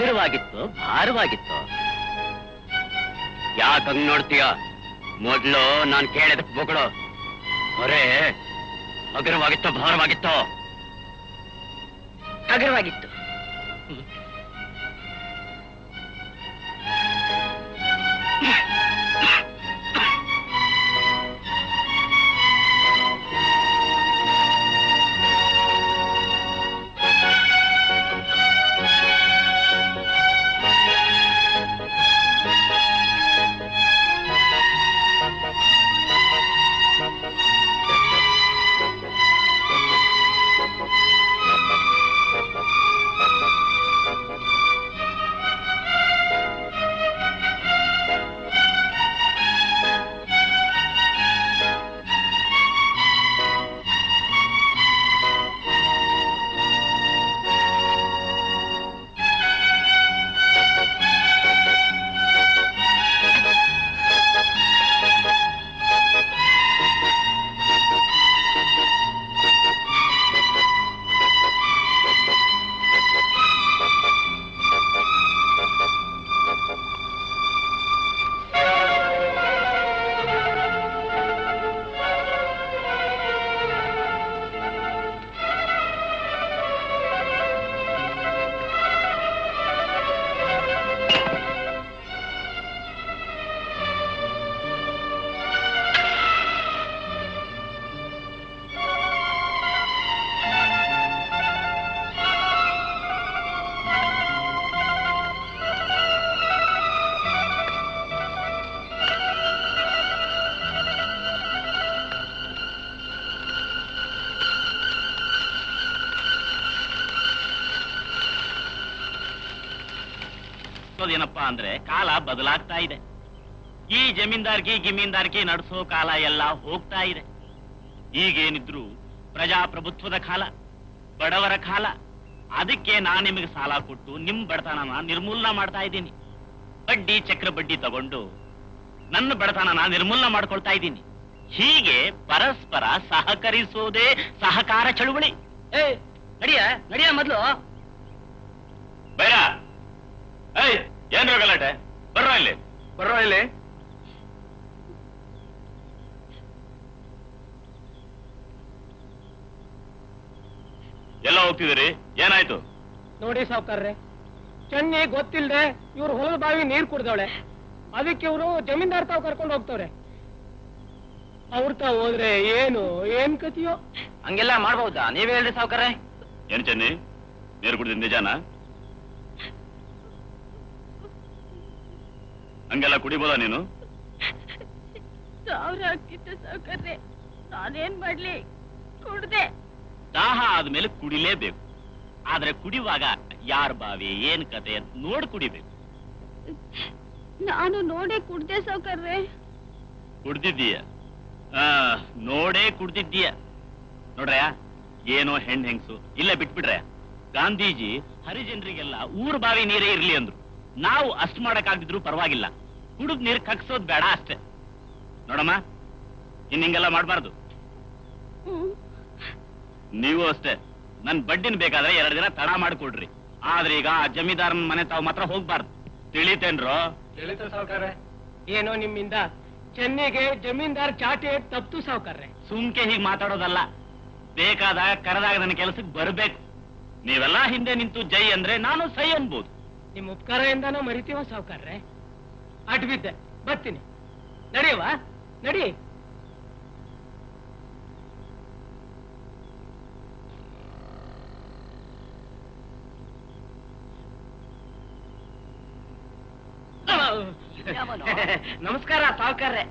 ಹಗುರವಾಗಿತ್ತು ಭಾರವಾಗಿತ್ತು? ಯಾಕಂಗ್ ನೋಡ್ತೀಯ? ಮೊದ್ಲು ನಾನ್ ಕೇಳಿದ ಬೊಗಳು. ಹೊರೆ ಹಗುರವಾಗಿತ್ತೋ ಭಾರವಾಗಿತ್ತೋ? ಹಗರವಾಗಿತ್ತು. ಅನ್ಸೋದೇನಪ್ಪಾ ಅಂದ್ರೆ ಕಾಲ ಬದಲಾಗ್ತಾ ಇದೆ. ಈ ಜಮೀನ್ದಾರ್ಗಿ ಗಿಮೀನ್ದಾರ್ಗಿ ನಡೆಸೋ ಕಾಲ ಎಲ್ಲ ಹೋಗ್ತಾ ಇದೆ. ಈಗೇನಿದ್ರು ಪ್ರಜಾಪ್ರಭುತ್ವದ ಕಾಲ, ಬಡವರ ಕಾಲ, ಅದಕ್ಕೆ ನಾ ನಿಮಗೆ ಸಾಲ ಕೊಟ್ಟು ನಿಮ್ ಬಡತನನ ನಿರ್ಮೂಲನ ಮಾಡ್ತಾ ಇದ್ದೀನಿ. ಬಡ್ಡಿ, ಚಕ್ರ ಬಡ್ಡಿ ತಗೊಂಡು ನನ್ನ ಬಡತನನ ನಿರ್ಮೂಲನ ಮಾಡ್ಕೊಳ್ತಾ ಇದ್ದೀನಿ. ಹೀಗೆ ಪರಸ್ಪರ ಸಹಕರಿಸೋದೇ ಸಹಕಾರ ಚಳುವಳಿ. ಏ, ನಡಿಯ ನಡಿಯ ಮೊದ್ಲು ಬೇಡ ಏಯ್ ಏನ್ರ ಗಲಾಟೆ ಬರ್ರೋ ಇಲ್ಲಿ. ಬರ್ರೋ ಇಲ್ಲಿ. ಎಲ್ಲ ಹೋಗ್ತಿದ್ದೀರಿ? ಏನಾಯ್ತು? ನೋಡಿ ಸಾವ್ಕಾರ್ರೆ ಚೆನ್ನಿ ಗೊತ್ತಿಲ್ಲದೆ ಇವ್ರು ಹೊಲದ ಬಾವಿ ನೀರ್ ಕುಡ್ದವಳೆ. ಅದಕ್ಕೆ ಇವರು ಜಮೀನ್ದಾರ್ ತಾವ್ ಕರ್ಕೊಂಡು ಹೋಗ್ತವ್ರೆ. ಅವ್ರ ತಾವ್ ಹೋದ್ರೆ ಏನು ಏನ್ ಕತಿಯೋ ಹಂಗೆಲ್ಲ ಮಾಡ್ಬಹುದಾ? ನೀವೇ ಹೇಳ್ರಿ ಸಾವ್ಕಾರ್ರೆ. ಏನ್ ಚೆನ್ನಿ? ನೀರು ಕುಡಿದ ನಿಜಾನ? ಹಂಗೆಲ್ಲ ಕುಡಿಬೋದ ನೀನು? ಸಾವಿರ ಆಗ್ತಿತ್ತು ಸಾವ್ಕಾರ್ರೆ ನಾನೇನ್ ಮಾಡ್ಲಿ? ಕುಡ್ದೆ. ದಾಹ ಆದ್ಮೇಲೆ ಕುಡಿಲೇಬೇಕು. ಆದ್ರೆ ಕುಡಿಯುವಾಗ ಯಾರ ಬಾವಿ ಏನ್ ಕತೆ ಅಂತ ನೋಡ್ ಕುಡಿಬೇಕು. ನಾನು ನೋಡೇ ಕುಡ್ದೆ ಸಾವ್ಕಾರ್ರೆ ಕುಡ್ದಿದ್ದೀಯ? ಆ ನೋಡೇ ಕುಡ್ದಿದ್ದೀಯ. ನೋಡ್ರಯ್ಯ ಏನೋ ಹೆಣ್ ಹೆಂಗ್ಸು. ಇಲ್ಲ ಬಿಟ್ಬಿಡ್ರೆ ಗಾಂಧೀಜಿ ಹರಿಜನರಿಗೆಲ್ಲ ಊರ್ ಬಾವಿ ನೀರೇ ಇರ್ಲಿ ಅಂದ್ರು. ನಾವು ಅಷ್ಟ್ ಮಾಡಕ್ಕಾಗಿದ್ರು ಪರವಾಗಿಲ್ಲ. ಕುಡಿದ್ ನೀರ್ ಕಕ್ಸೋದ್ ಬೇಡ ಅಷ್ಟೇ. ನೋಡಮ್ಮ ಇನ್ ಹಿಂಗೆಲ್ಲ ಮಾಡಬಾರ್ದು. ನೀವು ಅಷ್ಟೇ. ನನ್ ಬಡ್ಡಿನ ಬೇಕಾದ್ರೆ ಎರಡು ದಿನ ತಡ ಮಾಡ್ಕೊಡ್ರಿ. ಆದ್ರೆ ಈಗ ಆ ಜಮೀದಾರನ ಮನೆ ತಾವ್ ಮಾತ್ರ ಹೋಗ್ಬಾರ್ದು. ತಿಳಿತೇನ್ರೋ? ತಿಳಿತ ಸಾವ್ಕಾರ ಏನೋ ನಿಮ್ಮಿಂದ ಚೆನ್ನಿಗೆ ಜಮೀನ್ದಾರ್ ಚಾಟಿ ತಪ್ಪು ಸಾವ್ಕಾರ್ರೆ. ಸುಮ್ಕೆ ಹೀಗ್ ಮಾತಾಡೋದಲ್ಲ. ಬೇಕಾದಾಗ ಕರೆದಾಗ ನನ್ನ ಕೆಲಸಕ್ಕೆ ಬರ್ಬೇಕು. ನೀವೆಲ್ಲಾ ಹಿಂದೆ ನಿಂತು ಜೈ ಅಂದ್ರೆ ನಾನು ಸೈ ಅನ್ಬೋದು. ನಿಮ್ ನಾವು ಮರಿತೀವ ಸಾವ್ಕಾರ್ರೆ? ಅಟ್ ಬಿದ್ದೆ ಬರ್ತೀನಿ. ನಡೆಯವಾ ನಡಿ. ನಮಸ್ಕಾರ ಸಾವ್ಕಾರ್ರೆ.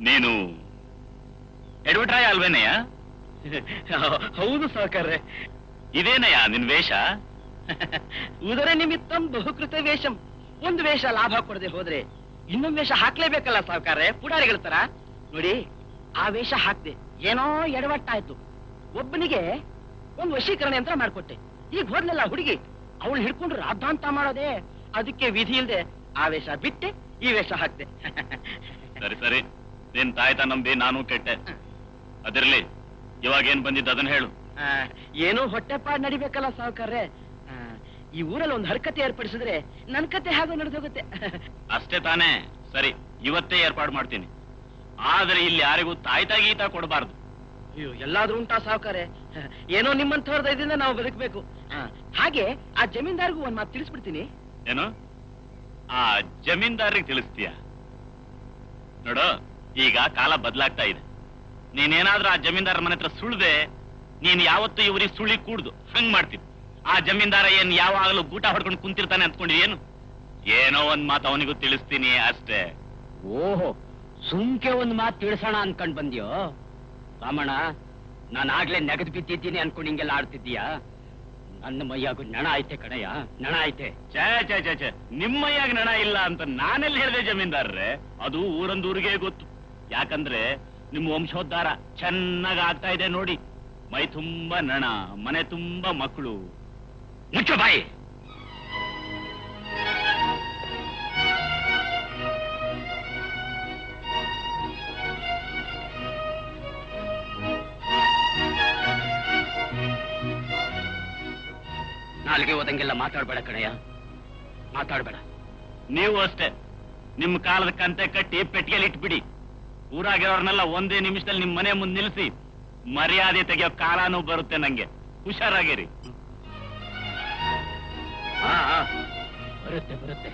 ನೀನು ಎಡ್ವಟ್ರಾಯ ಅಲ್ವೇನಯ್ಯ? ಹೌದು ಸಾವ್ಕಾರ್ರೆ ಇದೇನಯ್ಯ ನಿನ್ ವೇಷ? ಉದರ ನಿಮಿತ್ತ ಬಹುಕೃತ ವೇಷಂ. ಒಂದು ವೇಷ ಲಾಭ ಕೊಡದೆ ಹೋದ್ರೆ ಇನ್ನೊಂದು ವೇಷ ಹಾಕ್ಲೇಬೇಕಲ್ಲ ಸಾವ್ಕಾರ್ರೆ? ಪುಡಾರಿಗಳ ತರ. ನೋಡಿ, ಆ ವೇಷ ಹಾಕ್ದೆ. ಏನೋ ಎಡವಟ್ಟಾಯ್ತು. ಒಬ್ಬನಿಗೆ ಒಂದು ವಶೀಕರಣ ಯಂತ್ರ ಮಾಡ್ಕೊಟ್ಟೆ. ಈಗ ಹೋದ್ಲಲ್ಲ ಹುಡುಗಿ ಅವಳು ಹಿಡ್ಕೊಂಡು ರಾದ್ದಾಂತ ಮಾಡೋದೇ ಅದಕ್ಕೆ ವಿಧಿ ಇಲ್ದೆ ಆ ವೇಷ ಬಿಟ್ಟೆ, ಈ ವೇಷ ಹಾಕ್ದೆ. ಸರಿ ಸರಿ. ನಿನ್ ತಾಯ್ತ ನಂಬಿ ನಾನು ಕೆಟ್ಟೆ. ಅದಿರ್ಲಿ. ಇವಾಗ ಏನ್ ಬಂದಿದ್ದ ಅದನ್ನ ಹೇಳು. ಏನೋ ಹೊಟ್ಟೆಪಾಡ್ ನಡಿಬೇಕಲ್ಲ ಸಾವುಕಾರ್ರೆ. ಈ ಊರಲ್ಲಿ ಒಂದು ಹರಕತೆ ಏರ್ಪಡಿಸಿದ್ರೆ ನನ್ ಕತೆ ಹಾಗೂ ನಡೆದೋಗುತ್ತೆ. ಅಷ್ಟೇ ತಾನೇ. ಸರಿ ಇವತ್ತೇ ಏರ್ಪಾಡು ಮಾಡ್ತೀನಿ. ಆದ್ರೆ ಇಲ್ಲಿ ಯಾರಿಗೂ ತಾಯ್ತಾ ಗೀತ ಕೊಡಬಾರ್ದು. ಅಯ್ಯೋ ಎಲ್ಲಾದ್ರೂ ಉಂಟಾ ಸಾವುಕಾರೆ ಏನೋ ನಿಮ್ಮಂಥವ್ರ ಇದರಿಂದ ನಾವು ಬದುಕಬೇಕು. ಹಾಗೆ ಆ ಜಮೀನ್ದಾರ್ಗೂ ಒಂದ್ ಮಾತು ತಿಳಿಸ್ಬಿಡ್ತೀನಿ. ಏನು? ಆ ಜಮೀನ್ದಾರಿಗೆ ತಿಳಿಸ್ತೀಯ? ನೋಡು ಈಗ ಕಾಲ ಬದಲಾಗ್ತಾ ಇದೆ. ನೀನೇನಾದ್ರೂ ಆ ಜಮೀನ್ದಾರ ಮನೆ ಹತ್ರ ಸುಳ್ದೆ ನೀನ್ ಯಾವತ್ತೂ ಇವ್ರಿಗೆ ಸುಳಿ ಕೂಡ್ದು. ಹಂಗ್ ಮಾಡ್ತಿದ್ ಆ ಜಮೀನ್ದಾರ ಏನ್ ಯಾವಾಗಲೂ ಗೂಟ ಹೊಡ್ಕೊಂಡು ಕುಂತಿರ್ತಾನೆ ಅಂದ್ಕೊಂಡಿದೇನು ಏನೋ? ಒಂದ್ ಮಾತು ಅವನಿಗೂ ತಿಳಿಸ್ತೀನಿ ಅಷ್ಟೇ. ಓಹೋ ಸುಮ್ಕೆ ಒಂದ್ ಮಾತು ತಿಳಿಸೋಣ ಅನ್ಕೊಂಡ್ ಬಂದ್ಯೋ? ರಾಮಣ್ಣ ನಾನು ಆಗ್ಲೇ ನೆಗದು ಬಿದ್ದಿದ್ದೀನಿ ಅನ್ಕೊಂಡು ಹಿಂಗೆಲ್ಲ ಆಡ್ತಿದ್ದೀಯಾ? ನನ್ನ ಮೈಯಾಗು ನಣ ಐತೆ ಕಣಯ್ಯ ನಣ ಐತೆ. ಛೇ ಛೇ ಚೇ ನಿಮ್ಮ ಮೈಯಾಗ ನಣ ಇಲ್ಲ ಅಂತ ನಾನೆಲ್ಲಿ ಹೇಳಿದೆ ಜಮೀನ್ದಾರ್ರೆ? ಅದು ಊರಂದೂರಿಗೆ ಗೊತ್ತು. ಯಾಕಂದ್ರೆ ನಿಮ್ಮ ವಂಶೋದ್ಧಾರ ಚೆನ್ನಾಗ್ ಆಗ್ತಾ ಇದೆ ನೋಡಿ. ಮೈ ತುಂಬಾ ನಣ, ಮನೆ ತುಂಬಾ ಮಕ್ಕಳು. ಮುಚ್ಚು ಬಾಯಿ. ನಾಲ್ಗೆ ಹೋದಂಗೆಲ್ಲ ಮಾತಾಡ್ಬೇಡ ಕಣಯ್ಯ. ಮಾತಾಡ್ಬೇಡ. ನೀವು ಅಷ್ಟೇ. ನಿಮ್ ಕಾಲದ ಕಂತೆ ಕಟ್ಟಿ ಪೆಟ್ಟಿಗೆಲಿ ಇಟ್ಬಿಡಿ. ಊರಾಗಿರೋರ್ನೆಲ್ಲ ಒಂದೇ ನಿಮಿಷದಲ್ಲಿ ನಿಮ್ ಮನೆ ಮುಂದೆ ನಿಲ್ಸಿ ಮರ್ಯಾದೆ ತೆಗೆಯೋ ಕಾಲನೂ ಬರುತ್ತೆ ನಂಗೆ. ಹುಷಾರಾಗಿರಿ. ಬರುತ್ತೆ ಬರುತ್ತೆ.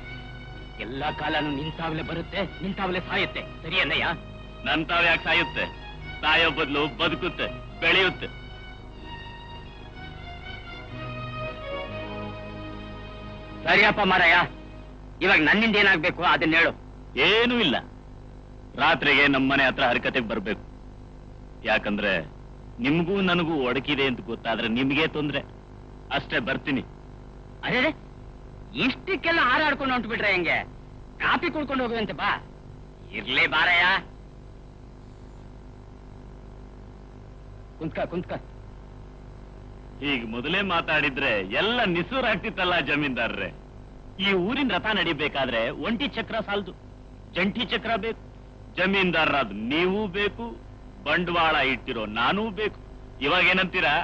ಎಲ್ಲಾ ಕಾಲನು ನಿಂತಾವ್ಲೆ ಬರುತ್ತೆ ನಿಂತಾವ್ಲೆ ಸಾಯುತ್ತೆ. ಸರಿ ಅನ್ನಯ್ಯ ನಂತಾವ್ ತಾವ್ ಯಾಕೆ ಸಾಯುತ್ತೆ? ಸಾಯೋ ಬದಲು ಬದುಕುತ್ತೆ, ಬೆಳೆಯುತ್ತೆ. ಸರಿಯಪ್ಪ ಮಾರಾಯ, ಇವಾಗ ನನ್ನಿಂದ ಏನಾಗ್ಬೇಕು ಅದನ್ನ ಹೇಳು. ಏನೂ ಇಲ್ಲ. ರಾತ್ರಿಗೆ ನಮ್ಮನೆ ಹತ್ರ ಹರಕತೆಗೆ ಬರ್ಬೇಕು. ಯಾಕಂದ್ರೆ ನಿಮ್ಗೂ ನನಗೂ ಒಡಕಿದೆ ಅಂತ ಗೊತ್ತಾದ್ರೆ ನಿಮ್ಗೆ ತೊಂದ್ರೆ. ಅಷ್ಟೇ ಬರ್ತೀನಿ. ಅದೇ ಇಷ್ಟಕ್ಕೆಲ್ಲ ಹಾರಾಡ್ಕೊಂಡು ಹೊಂಟ್ಬಿಟ್ರೆ ಹೆಂಗೆ? ಕಾಫಿ ಕುಡ್ಕೊಂಡು ಹೋಗುವಂತೆ ಬಾ. ಇರ್ಲಿ ಬಾರಯ್ಯ. ಕುಂತ್ಕ ಕುಂತ್ಕ. ಈಗ ಮೊದಲೇ ಮಾತಾಡಿದ್ರೆ ಎಲ್ಲ ನಿಸೂರಾಗ್ತಿತ್ತಲ್ಲ ಜಮೀನ್ದಾರ್ರೆ. ಈ ಊರಿನ ರಥ ನಡಿಬೇಕಾದ್ರೆ ಒಂಟಿ ಚಕ್ರ ಸಾಲದು. ಜಂಟಿ ಚಕ್ರ ಬೇಕು. ಜಮೀನ್ದಾರರಾದ್ ನೀವು ಬೇಕು, ಬಂಡವಾಳ ಇಟ್ಟಿರೋ ನಾನೂ ಬೇಕು. ಇವಾಗ ಏನಂತೀರಾ?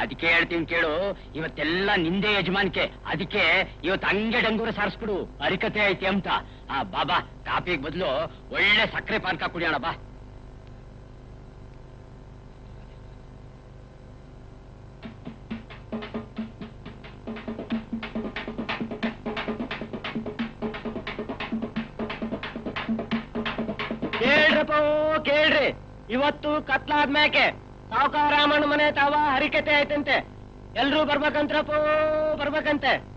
ಅದಕ್ಕೆ ಹೇಳ್ತೀನಿ ಕೇಳು, ಇವತ್ತೆಲ್ಲ ನಿಂದೆ ಯಜಮಾನಿಕೆ. ಅದಕ್ಕೆ ಇವತ್ತು ಹಂಗೆ ಡಂಗೂರ ಸಾರಿಸ್ಬಿಡು. ಅರಿಕತೆ ಐತಿ ಅಂತ. ಆ ಬಾಬಾ ಕಾಫಿಗೆ ಬದಲು ಒಳ್ಳೆ ಸಕ್ಕರೆ ಪಾನಕ ಕುಡಿಯೋಣ, ಬಾ. ಕೇಳ್ರಿ. ಇವತ್ತು ಕತ್ಲಾದ್ಮ್ಯಾಕೆ ಸಾವುಕಾರಾಮಣ್ಣ ಮನೆ ತಾವ ಹರಿಕತೆ ಆಯ್ತಂತೆ. ಎಲ್ರೂ ಬರ್ಬೇಕಂತ್ರಪ್ಪೋ ಬರ್ಬೇಕಂತೆ.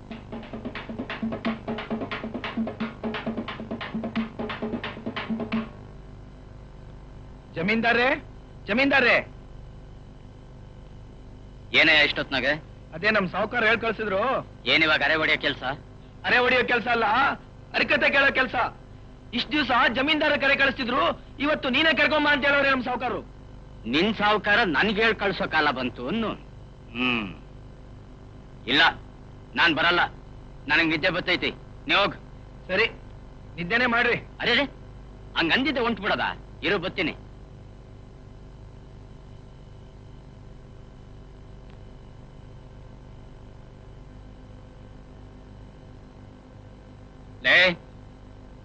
ಜಮೀನ್ದಾರೆ ಜಮೀನ್ದಾರೆ ಏನೇ ಇಷ್ಟೊತ್ನಾಗೆ? ಅದೇ ನಮ್ ಸಾವುಕಾರ ಹೇಳ್ ಕಳ್ಸಿದ್ರು. ಏನಿವಾಗ ಅರೆ ಹೊಡಿಯೋ ಕೆಲ್ಸ? ಅರೆ ಹೊಡಿಯೋ ಕೆಲ್ಸ ಅಲ್ಲ ಹರಿಕತೆ ಕೇಳೋ ಕೆಲ್ಸ. ಇಷ್ಟ ದಿವಸ ಜಮೀನ್ದಾರ ಕರೆ ಕಳಿಸ್ತಿದ್ರು ಇವತ್ತು ನೀನೇ ಕರ್ಕೊಂಬ ಅಂತ ಹೇಳೋರೆ ನಮ್ಮ ಸಾವುಕಾರರು. ನಿನ್ ಸಾವುಕಾರ ನನ್ಗೆ ಹೇಳಿ ಕಳ್ಸೋ ಕಾಲ ಬಂತು ಅನ್ನು. ಹ್ಮ್. ಇಲ್ಲ ನಾನ್ ಬರಲ್ಲ. ನನಗ್ ನಿದ್ದೆ ಬರ್ತೈತಿ. ನೀವ್ ಹೋಗ್. ಸರಿ ನಿದ್ದೆನೆ ಮಾಡ್ರಿ. ಅರೆ ಹಂಗ ಅಂದಿದ್ದೆ ಹೊಂಟು ಬಿಡದ? ಇರು ಬರ್ತೀನಿ. ಲೇ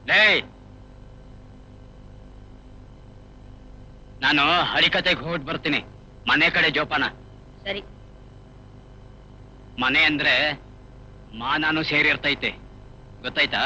ಲೇ. ನಾನು ಹರಿಕತೆಗೆ ಹೋಗಿ ಬರ್ತೀನಿ. ಮನೆ ಕಡೆ ಜೋಪಾನ. ಸರಿ. ಮನೆ ಅಂದ್ರೆ ಮಾನಾನು ಸೇರಿರ್ತೈತೆ. ಗೊತ್ತಾಯ್ತಾ?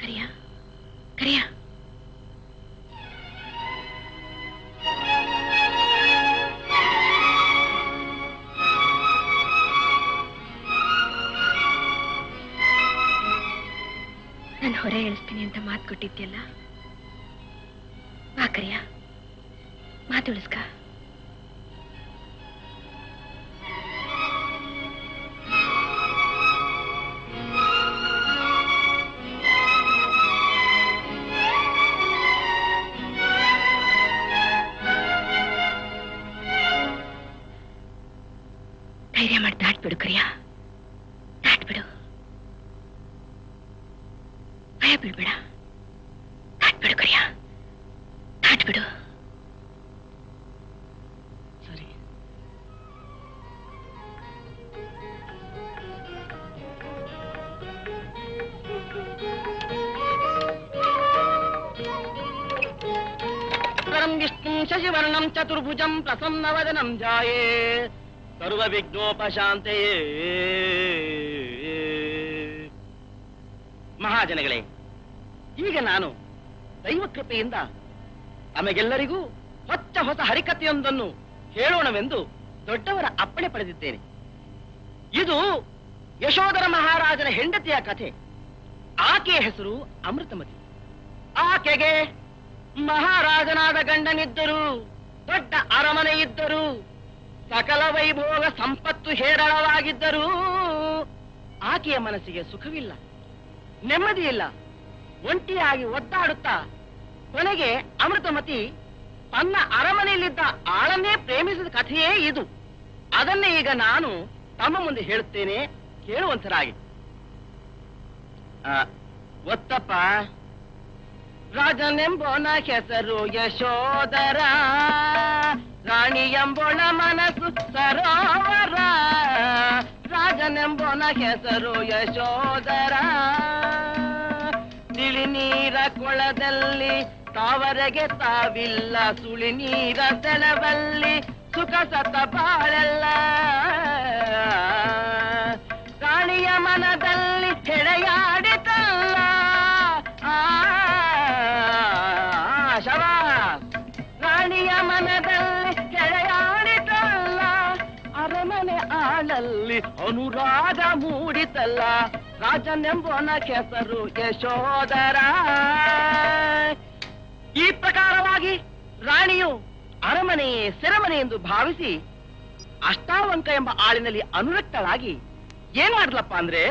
ಕರಿಯ? ಕರಿಯ? ನಾನು ಹೊರೆ ಇಳಿಸ್ತೀನಿ ಅಂತ ಮಾತು ಕೊಟ್ಟಿದ್ಯಲ್ಲ ಬಾ ಕರಿಯ. ಮಾತು ಉಳಿಸ್ಕ ಶಶಿವರ್ಣಂ ಚತುರ್ಭುಜಂ ಪ್ರಸನ್ನವದನಂ ಜಾಯೇ ಸರ್ವ ವಿಘ್ನೋಪಶಾಂತೆಯೇ ಮಹಾಜನಗಳೇ ಈಗ ನಾನು ದೈವ ಕೃಪೆಯಿಂದ ತಮಗೆಲ್ಲರಿಗೂ ಹೊಚ್ಚ ಹೊಸ ಹರಿಕಥೆಯೊಂದನ್ನು ಹೇಳೋಣವೆಂದು ದೊಡ್ಡವರ ಅಪ್ಪಣೆ ಪಡೆದಿದ್ದೇನೆ. ಇದು ಯಶೋಧರ ಮಹಾರಾಜನ ಹೆಂಡತಿಯ ಕಥೆ. ಆಕೆಯ ಹೆಸರು ಅಮೃತಮತಿ. ಆಕೆಗೆ ಮಹಾರಾಜನಾದ ಗಂಡನಿದ್ದರು. ದೊಡ್ಡ ಅರಮನೆ ಇದ್ದರು ಸಕಲ ವೈಭೋಗ ಸಂಪತ್ತು ಹೇರಳವಾಗಿದ್ದರೂ, ಆಕೆಯ ಮನಸ್ಸಿಗೆ ಸುಖವಿಲ್ಲ, ನೆಮ್ಮದಿಯಿಲ್ಲ, ಒಂಟಿಯಾಗಿ ಒದ್ದಾಡುತ್ತಾ, ಕೊನೆಗೆ ಅಮೃತಮತಿ ತನ್ನ ಅರಮನೆಯಲ್ಲಿದ್ದ ಆಳನ್ನೇ ಪ್ರೇಮಿಸಿದ ಕಥೆಯೇ ಇದು. ಅದನ್ನೇ ಈಗ ನಾನು ತಮ್ಮ ಮುಂದೆ ಹೇಳುತ್ತೇನೆ, ಕೇಳುವಂತರಾಗಿ. ಒತ್ತಪ್ಪ. ರಾಜನೆಂಬೋನ ಹೆಸರು ಯಶೋದರ ರಾಣಿ ಎಂಬೋಣ ಮನಸ್ಸು ಸರೋವರ. ರಾಜನೆಂಬೋನ ಹೆಸರು ಯಶೋದರ ತಿಳಿ ನೀರ ಕೊಳದಲ್ಲಿ ತಾವರೆಗೆ ತಾವಿಲ್ಲ. ಸುಳಿ ನೀರ ಸೆಳವಲ್ಲಿ ಸುಖ ಸತ ಬಾಳೆಲ್ಲ. ರಾಣಿಯ ಮನದಲ್ಲಿ ಹೆಡೆಯಾಡಿತಲ್ಲ. ಅರಮನೆ ಆಳಲ್ಲಿ ಅನುರಾಗ ಮೂಡಿತಲ್ಲ ರಾಜನೆಂಬನ ಕೆಸರು ಯಶೋದರ ಈ ಪ್ರಕಾರವಾಗಿ ರಾಣಿಯು ಅರಮನೆಯೇ ಸೆರಮನೆ ಎಂದು ಭಾವಿಸಿ ಅಷ್ಟಾವಂಕ ಎಂಬ ಆಳಿನಲ್ಲಿ ಅನುರಕ್ತಳಾಗಿ ಏನ್ ಮಾಡ್ಲಪ್ಪ ಅಂದ್ರೆ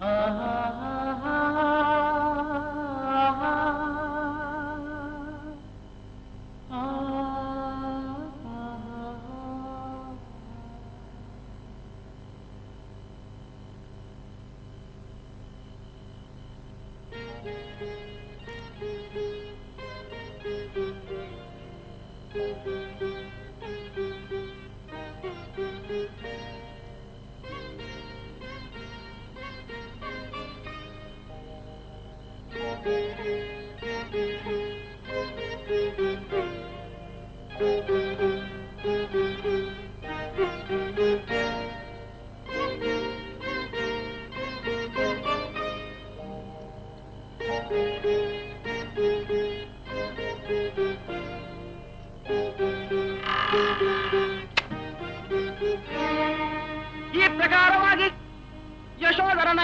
ಈ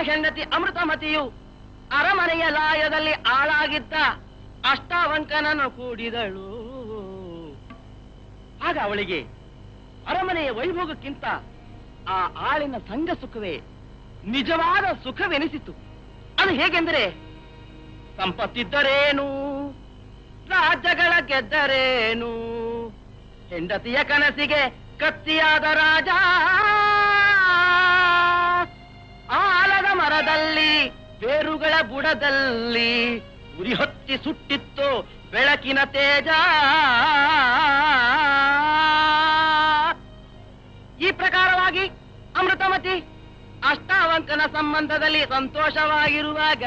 ಹೆಂಡತಿ ಅಮೃತಮತಿಯು ಅರಮನೆಯ ಲಾಯದಲ್ಲಿ ಆಳಾಗಿದ್ದ ಅಷ್ಟಾವಂಕನನ್ನು ಕೂಡಿದಳು. ಆಗ ಅವಳಿಗೆ ಅರಮನೆಯ ವೈಭೋಗಕ್ಕಿಂತ ಆ ಆಳಿನ ಸಂಘ ಸುಖವೇ ನಿಜವಾದ ಸುಖವೆನಿಸಿತು. ಅದು ಹೇಗೆಂದರೆ ಸಂಪತ್ತಿದ್ದರೇನು, ರಾಜ್ಯಗಳ ಗೆದ್ದರೇನು, ಹೆಂಡತಿಯ ಕನಸಿಗೆ ಕತ್ತಿಯಾದ ರಾಜ ಮರದಲ್ಲಿ, ಬೇರುಗಳ ಬುಡದಲ್ಲಿ ಉರಿ ಹೊತ್ತಿ ಸುಟ್ಟಿತ್ತು ಬೆಳಕಿನ ತೇಜ. ಈ ಪ್ರಕಾರವಾಗಿ ಅಮೃತಮತಿ ಅಷ್ಟಾವಂಕನ ಸಂಬಂಧದಲ್ಲಿ ಸಂತೋಷವಾಗಿರುವಾಗ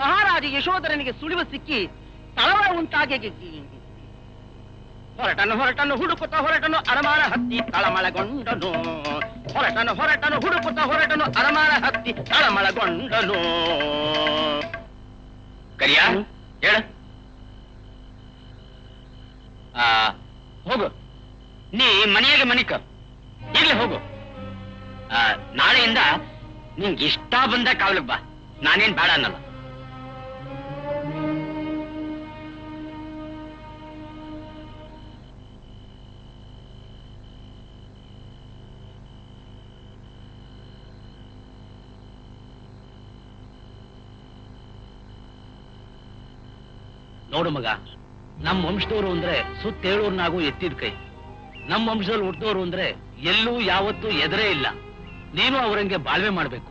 ಮಹಾರಾಜ ಯಶೋಧರನಿಗೆ ಸುಳಿವು ಸಿಕ್ಕಿ ತಳವಳ ಉಂಟಾಗಿ ಹೊರಟನು ಹೊರಟನು ಹುಡುಕುತ್ತ ಹೊರಟನು ಅರಮಾನ ಹತ್ತಿ ತಳಮಳಗೊಂಡನು. ಹೊರಟನು ಹೊರಟನು ಹುಡುಕುತ್ತ ಹೊರಟನು ಅರಮಾನ ಹತ್ತಿ ತಳಮಳಗೊಂಡನು. ಕರಿಯ ಹೇಳ. ಆ, ಹೋಗು. ನೀ ಮನೆಯಾಗೆ ಮನಿಕ. ಇಲ್ಲಿ ಹೋಗು. ಆ, ನಾಳೆಯಿಂದ ನಿಂಗೆ ಇಷ್ಟ ಬಂದ ಕಾವಲಿಗೆ ಬಾ. ನಾನೇನ್ ಬೇಡ ಅನ್ನಲ್ಲ. ನೋಡು ಮಗ ನಮ್ಮ ವಂಶದವರು ಅಂದ್ರೆ ಸುತ್ತೇಳೂರ್ನಾಗೂ ಎತ್ತಿದ ಕೈ. ನಮ್ಮ ವಂಶದಲ್ಲಿ ಹುಟ್ಟಿದವರು ಅಂದ್ರೆ ಎಲ್ಲೂ ಯಾವತ್ತೂ ಎದುರೇ ಇಲ್ಲ. ನೀನು ಅವರಂಗೆ ಬಾಳ್ವೆ ಮಾಡ್ಬೇಕು.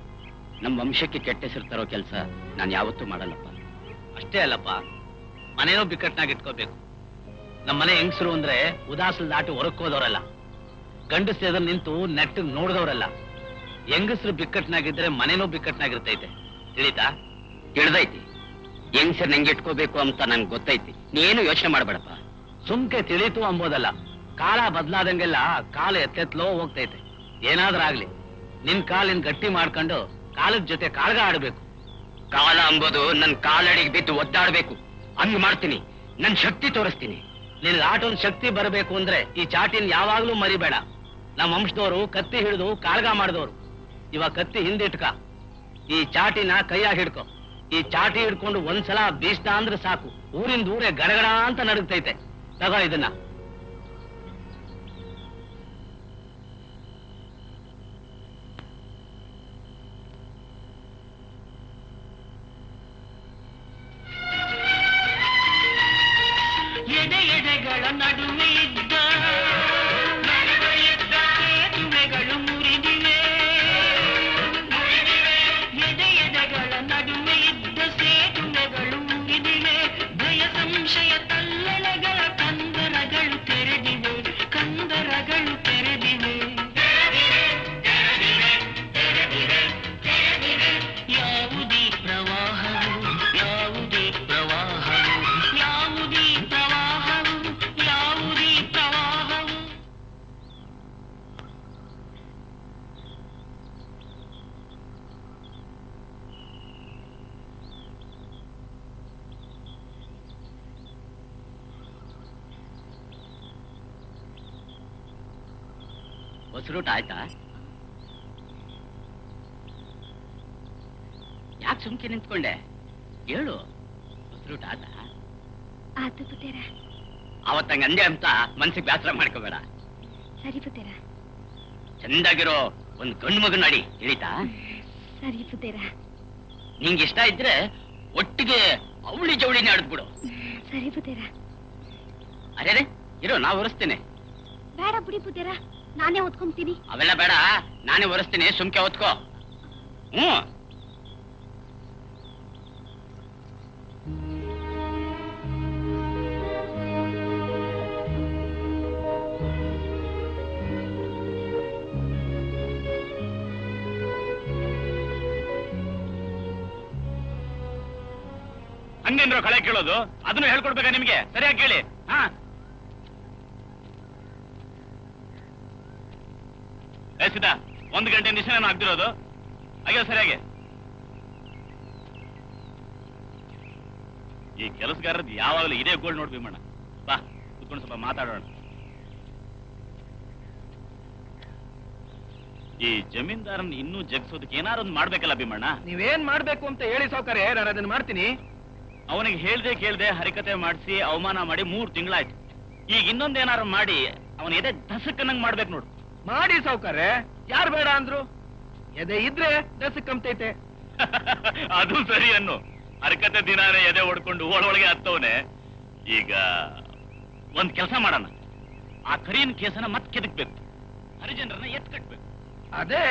ನಮ್ಮ ವಂಶಕ್ಕೆ ಕೆಟ್ಟ ಹೆಸರು ತರೋ ಕೆಲಸ ನಾನು ಯಾವತ್ತೂ ಮಾಡಲ್ಲಪ್ಪ. ಅಷ್ಟೇ ಅಲ್ಲಪ್ಪ ಮನೆಯೋ ಬಿಕ್ಕಟ್ನಾಗ ಇಟ್ಕೋಬೇಕು. ನಮ್ಮ ಮನೆ ಹೆಂಗಸರು ಅಂದ್ರೆ ಉದಾಸಲ್ ದಾಟಿ ಹೊರಕ್ ಹೋದವರಲ್ಲ ಗಂಡಸ್ ಎದುರು ನಿಂತು ನೆಟ್ಟಿಗೆ ನೋಡಿದವರಲ್ಲ ಹೆಂಗಸರು ಬಿಕ್ಕಟ್ನಾಗಿದ್ರೆ ಮನೇನೂ ಬಿಕ್ಕಟ್ನಾಗಿರ್ತೈತೆ ತಿಳಿತಾ? ತಿಳಿದೈತಿ. ಹೆಂಗ್ಸರ್ ನಂಗೆ ಇಟ್ಕೋಬೇಕು ಅಂತ ನನ್ಗೆ ಗೊತ್ತೈತಿ. ನೀನು ಯೋಚನೆ ಮಾಡಬೇಡಪ್ಪ. ಸುಮ್ಕೆ ತಿಳಿತು ಅಂಬೋದಲ್ಲ. ಕಾಲ ಬದಲಾದಂಗೆಲ್ಲ ಕಾಲ ಎತ್ತೆತ್ಲೋ ಹೋಗ್ತೈತೆ. ಏನಾದ್ರಾಗ್ಲಿ ನಿನ್ ಕಾಲಿನ ಗಟ್ಟಿ ಮಾಡ್ಕೊಂಡು ಕಾಲದ ಜೊತೆ ಕಾಳ್ಗ ಆಡ್ಬೇಕು. ಕಾಲ ಅಂಬೋದು ನನ್ ಕಾಲಡಿಗೆ ಬಿದ್ದು ಒದ್ದಾಡ್ಬೇಕು. ಹಂಗ್ ಮಾಡ್ತೀನಿ. ನನ್ ಶಕ್ತಿ ತೋರಿಸ್ತೀನಿ. ನಿನ್ ಆಟೋನ್ ಶಕ್ತಿ ಬರಬೇಕು ಅಂದ್ರೆ ಈ ಚಾಟಿನ ಯಾವಾಗ್ಲೂ ಮರಿಬೇಡ. ನಮ್ಮ ವಂಶದವರು ಕತ್ತಿ ಹಿಡಿದು ಕಾಳ್ಗ ಮಾಡಿದವರು. ಇವಾಗ ಕತ್ತಿ ಹಿಂದಿಟ್ಕ. ಈ ಚಾಟಿನ ಕೈಯಾಗಿ ಹಿಡ್ಕೊ. ಈ ಚಾಟಿ ಹಿಡ್ಕೊಂಡು ಒಂದ್ಸಲ ಬೀಸ್ದ ಅಂದ್ರೆ ಸಾಕು. ಊರಿಂದ ಊರೇ ಗಡಗಡ ಅಂತ ನಡುಗ್ತೈತೆ. ತಗೋ ಇದನ್ನ. ಅವತ್ತಂಗ ಅಂದೆ ಅಂತ ಮನ್ಸಿಗೆ ಬೇಸರ ಮಾಡ್ಕೋಬೇಡ. ಸರಿ ಪುತ್ತೇರ. ಚಂದಾಗಿರೋ ಒಂದ್ ಗಂಡು ಮಗನ ಅಡಿ ಹೇಳಿತಾ? ಸರಿ ಪುತ್ತೇರ. ನಿಂಗೆ ಇಷ್ಟ ಇದ್ರೆ ಒಟ್ಟಿಗೆ ಅವಳಿ ಜವಳಿನೇ ಆಡ್ಬಿಡು ಸರಿ ಪುತ್ತೇರ. ಅರೆ ಇರೋ ನಾ ಒರೆಸ್ತೇನೆ. ಬೇಡ ಬಿಡಿ ಪುತ್ತೇರ. ನಾನೇ ಓದ್ಕೊಂತೀನಿ ಅವೆಲ್ಲ ಬೇಡ ನಾನೇ ಒರೆಸ್ತೀನಿ ಸುಮ್ಕೆ ಓದ್ಕೋ ಹ್ಮ್. ಹಂಗೇನ್ರೋ ಕಳೆ ಕೇಳೋದು? ಅದನ್ನು ಹೇಳ್ಕೊಡ್ಬೇಕಾ ನಿಮ್ಗೆ? ಸರಿಯಾಗಿ ಕೇಳಿ. ಹಾ. ಸಿದ್ಧ ಒಂದ್ ಗಂಟೆ ನಿಶಾನ ಆಗ್ದಿರೋದು. ಹಾಗೆ ಸರಿಯಾಗಿ ಈ ಕೆಲಸಗಾರದ್ ಯಾವಾಗಲೂ ಇದೇ ಗೋಲ್ಡ್ ನೋಡ್ಬಿ ಮಣ್ಣ. ಬಾ, ಕುತ್ಕೊಂಡು ಸ್ವಲ್ಪ ಮಾತಾಡೋಣ. ಈ ಜಮೀನ್ದಾರನ್ ಇನ್ನೂ ಜಗ್ಸೋದಕ್ಕೆ ಏನಾರು ಒಂದು ಮಾಡ್ಬೇಕಲ್ಲ ಭೀಮಣ್ಣ? ನೀವೇನ್ ಮಾಡ್ಬೇಕು ಅಂತ ಹೇಳಿ ಸೌಕರ್ಯ ನಾನು ಅದನ್ನ ಮಾಡ್ತೀನಿ. ಅವನಿಗೆ ಹೇಳ್ದೆ ಕೇಳ್ದೆ ಹರಿಕತೆ ಮಾಡಿಸಿ ಅವಮಾನ ಮಾಡಿ ಮೂರ್ ತಿಂಗಳಾಯ್ತು. ಈಗ ಇನ್ನೊಂದೇನಾರು ಮಾಡಿ ಅವನ ಎದೆ ದಸಕ್ಕನಂಗ್ ಮಾಡ್ಬೇಕು ನೋಡು. ಮಾಡಿ ಸಾವುಕಾರೆ ಯಾರು ಬೇಡ ಅಂದ್ರು? ಎದೆ ಇದ್ರೆ ದಸಕ್ ಕಂಪ್ತೈತೆ ಅದು ಸರಿ ಅನ್ನು. ಹರಕತೆ ದಿನಾನೇ ಎದೆ ಹೊಡ್ಕೊಂಡು ಒಳಗೆ ಹತ್ತವನೆ. ಈಗ ಒಂದ್ ಕೆಲಸ ಮಾಡೋಣ. ಆ ಕರಿಯನ್ ಕೇಸನ ಮತ್ ಕೆದಕ್ಬೇಕು. ಹರಿಜನರನ್ನ ಎತ್ ಕಟ್ಬೇಕು. ಅದೇ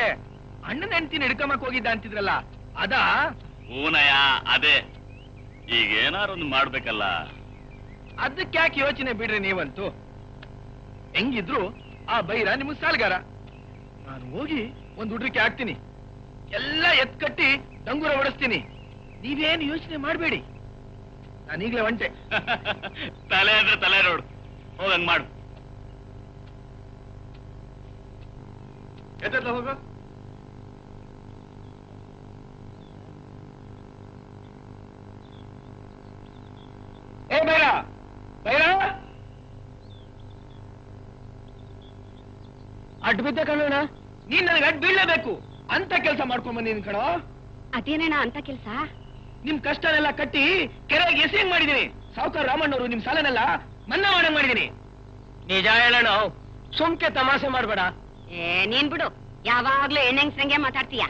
ಅಣ್ಣನ ಹೆಂಡತಿನ ಹಿಡ್ಕಮಕ್ ಹೋಗಿದ್ದ ಅಂತಿದ್ರಲ್ಲ ಅದಾ? ಊನಯ ಅದೇ. ಈಗ ಏನಾರೊಂದು ಒಂದು ಮಾಡ್ಬೇಕಲ್ಲ? ಅದಕ್ಕೆ ಯಾಕೆ ಯೋಚನೆ ಬಿಡ್ರಿ ನೀವಂತೂ? ಹೆಂಗಿದ್ರು ಆ ಬೈರ ನಿಮಗ್ ಸಾಲ್ಗಾರ. ನಾನು ಹೋಗಿ ಒಂದ್ ಹುಡ್ರಿಕೆ ಹಾಕ್ತೀನಿ. ಎಲ್ಲ ಎತ್ಕಟ್ಟಿ ಡಂಗೂರ ಹೊಡಿಸ್ತೀನಿ. ನೀವೇನು ಯೋಚನೆ ಮಾಡ್ಬೇಡಿ. ನಾನೀಗ್ಲೇ ಒಂಟೆ. ತಲೆ ಅಂದ್ರೆ ತಲೆ ನೋಡು. ಹೋಗಂಗ್ ಮಾಡು. ಎದ್ದೆಲ್ಲ ಹೋಗು? ಏ ಬೈರ? ಬೈರ? ಅಡ್ ಬಿದ್ದೆ ಕಣೋಣ ನೀನ್ ನನಗೆ ಅಡ್ ಬೀಳಲೇಬೇಕು. ಅಂತ ಕೆಲಸ ಮಾಡ್ಕೊಂಡ್ ಬಂದಿದ್ದೀನಿ ಕಣೋ. ಅದೇನೇಣ ಅಂತ ಕೆಲಸ? ನಿಮ್ ಕಷ್ಟನೆಲ್ಲ ಕಟ್ಟಿ ಕೆರೆಗೆ ಎಸೆಯಂಗ್ ಮಾಡಿದೀನಿ. ಸಾವುಕಾರ ರಾಮಣ್ಣವರು ನಿಮ್ ಸಾಲನೆಲ್ಲ ಮನ್ನಾ ಮಾಡಂಗ್ ಮಾಡಿದೀನಿ. ನಿಜ ಹೇಳೋಣ ಸುಮ್ಕೆ ತಮಾಷೆ ಮಾಡ್ಬೇಡ. ಏ ನೀನ್ ಬಿಡು. ಯಾವಾಗ್ಲೂ ಹೆಣ್ಣಂಗ್ ಸಂಗೆ ಮಾತಾಡ್ತೀಯ.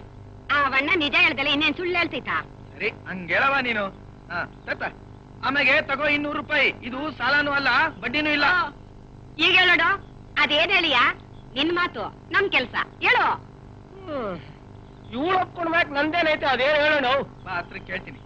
ಆ ವಣ್ಣ ನಿಜ ಹೇಳ್ದಲ್ಲ ಇನ್ನೇನ್ ಸುಳ್ಳು ಹೇಳ್ತೈತಾ ಸರಿ ಹಂಗೇಳವ ನೀನು. ಹಾ ಆಮೇಲೆ ತಗೋ ಇನ್ನೂರು ರೂಪಾಯಿ. ಇದು ಸಾಲನೂ ಅಲ್ಲ ಬಡ್ಡಿನೂ ಇಲ್ಲ. ಈಗ ಹೇಳೋಡು. ಅದೇನ್ ಹೇಳಿಯ? ನಿನ್ ಮಾತು ನಮ್ ಕೆಲ್ಸ. ಹೇಳು. ಇವಳು ಒಪ್ಕೊಂಡ್ಬೇಕು ನಂದೇನೈತೆ ಅದೇನ್ ಹೇಳೋಣ? ಬಾ ಹತ್ರ ಕೇಳ್ತೀನಿ.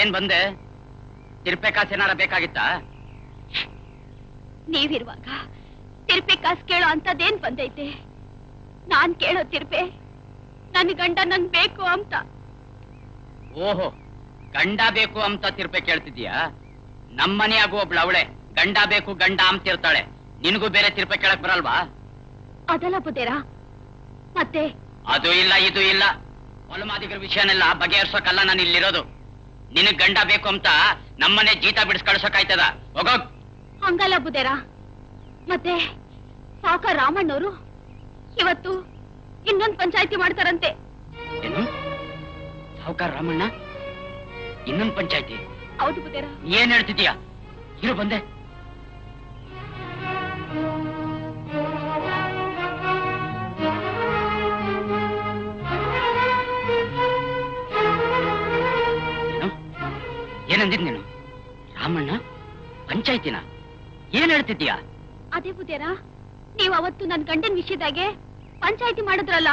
ಏನ್ ಬಂದೆ? ತಿರ್ಪೆ ಕಾಸು ಏನಾರ ಬೇಕಾಗಿತ್ತಾ? ನೀವಿರುವಾಗ ತಿರ್ಪೆ ಕಾಸು ಕೇಳೋ ಅಂತದೇನ್ ಬಂದೈತೆ? ನಾನ್ ಕೇಳೋ ತಿರ್ಪೆ ನನ್ ಗಂಡ ನನ್ ಬೇಕು ಅಂತ. ಓಹೋ ಗಂಡ ಬೇಕು ಅಂತ ತಿರ್ಪೆ ಕೇಳ್ತಿದ್ಯಾ ನಮ್ಮನೆಯಾಗೂ ಒಬ್ಳು ಅವಳೆ ಗಂಡ ಬೇಕು ಗಂಡ ಅಂತಿರ್ತಾಳೆ ನಿನಗೂ ಬೇರೆ ತಿರ್ಪೆ ಕೇಳಕ್ ಬರಲ್ವಾ? ಅದಲ್ಲ ಬುದೇರ ಮತ್ತೆ? ಅದು ಇಲ್ಲ ಇದು ಇಲ್ಲ. ಹೊಲಮಾದಿಗರ ವಿಷಯನೆಲ್ಲ ಬಗೆಹರ್ಸೋಕಲ್ಲ ನಾನು ಇಲ್ಲಿರೋದು ನಿನಗ್ ಗಂಡ ಬೇಕು ಅಂತ ನಮ್ಮನೆ ಜೀತ ಬಿಡಿಸ್ ಕಳ್ಸಕಾಯ್ತದ? ಹೋಗೋ. ಹಂಗಲ್ಲ ಬುದೇರ ಮತ್ತೆ ಸಾಕ ರಾಮಣ್ಣವರು ಇವತ್ತು ಇನ್ನೊಂದ್ ಪಂಚಾಯತಿ ಮಾಡ್ತಾರಂತೆ. ಏನು? ಸಾವುಕಾರ ರಾಮಣ್ಣ? ಇನ್ನೊಂದ್ ಪಂಚಾಯತಿ? ಹೌದು ಬುದೇರ ಏನ್ ಹೇಳ್ತಿದ್ಯಾ ಇರು ಬಂದೆ. ಏನಂದಿದ್ ನೀನು? ರಾಮಣ್ಣ? ಪಂಚಾಯ್ತಿನ? ಏನ್ ಹೇಳ್ತಿದ್ಯಾ ಅದೇ ಬುದ್ಧರ ನೀವ್ ಅವತ್ತು ನನ್ ಗಂಡನ್ ವಿಷಯದಾಗೆ ಪಂಚಾಯತಿ ಮಾಡಿದ್ರಲ್ಲ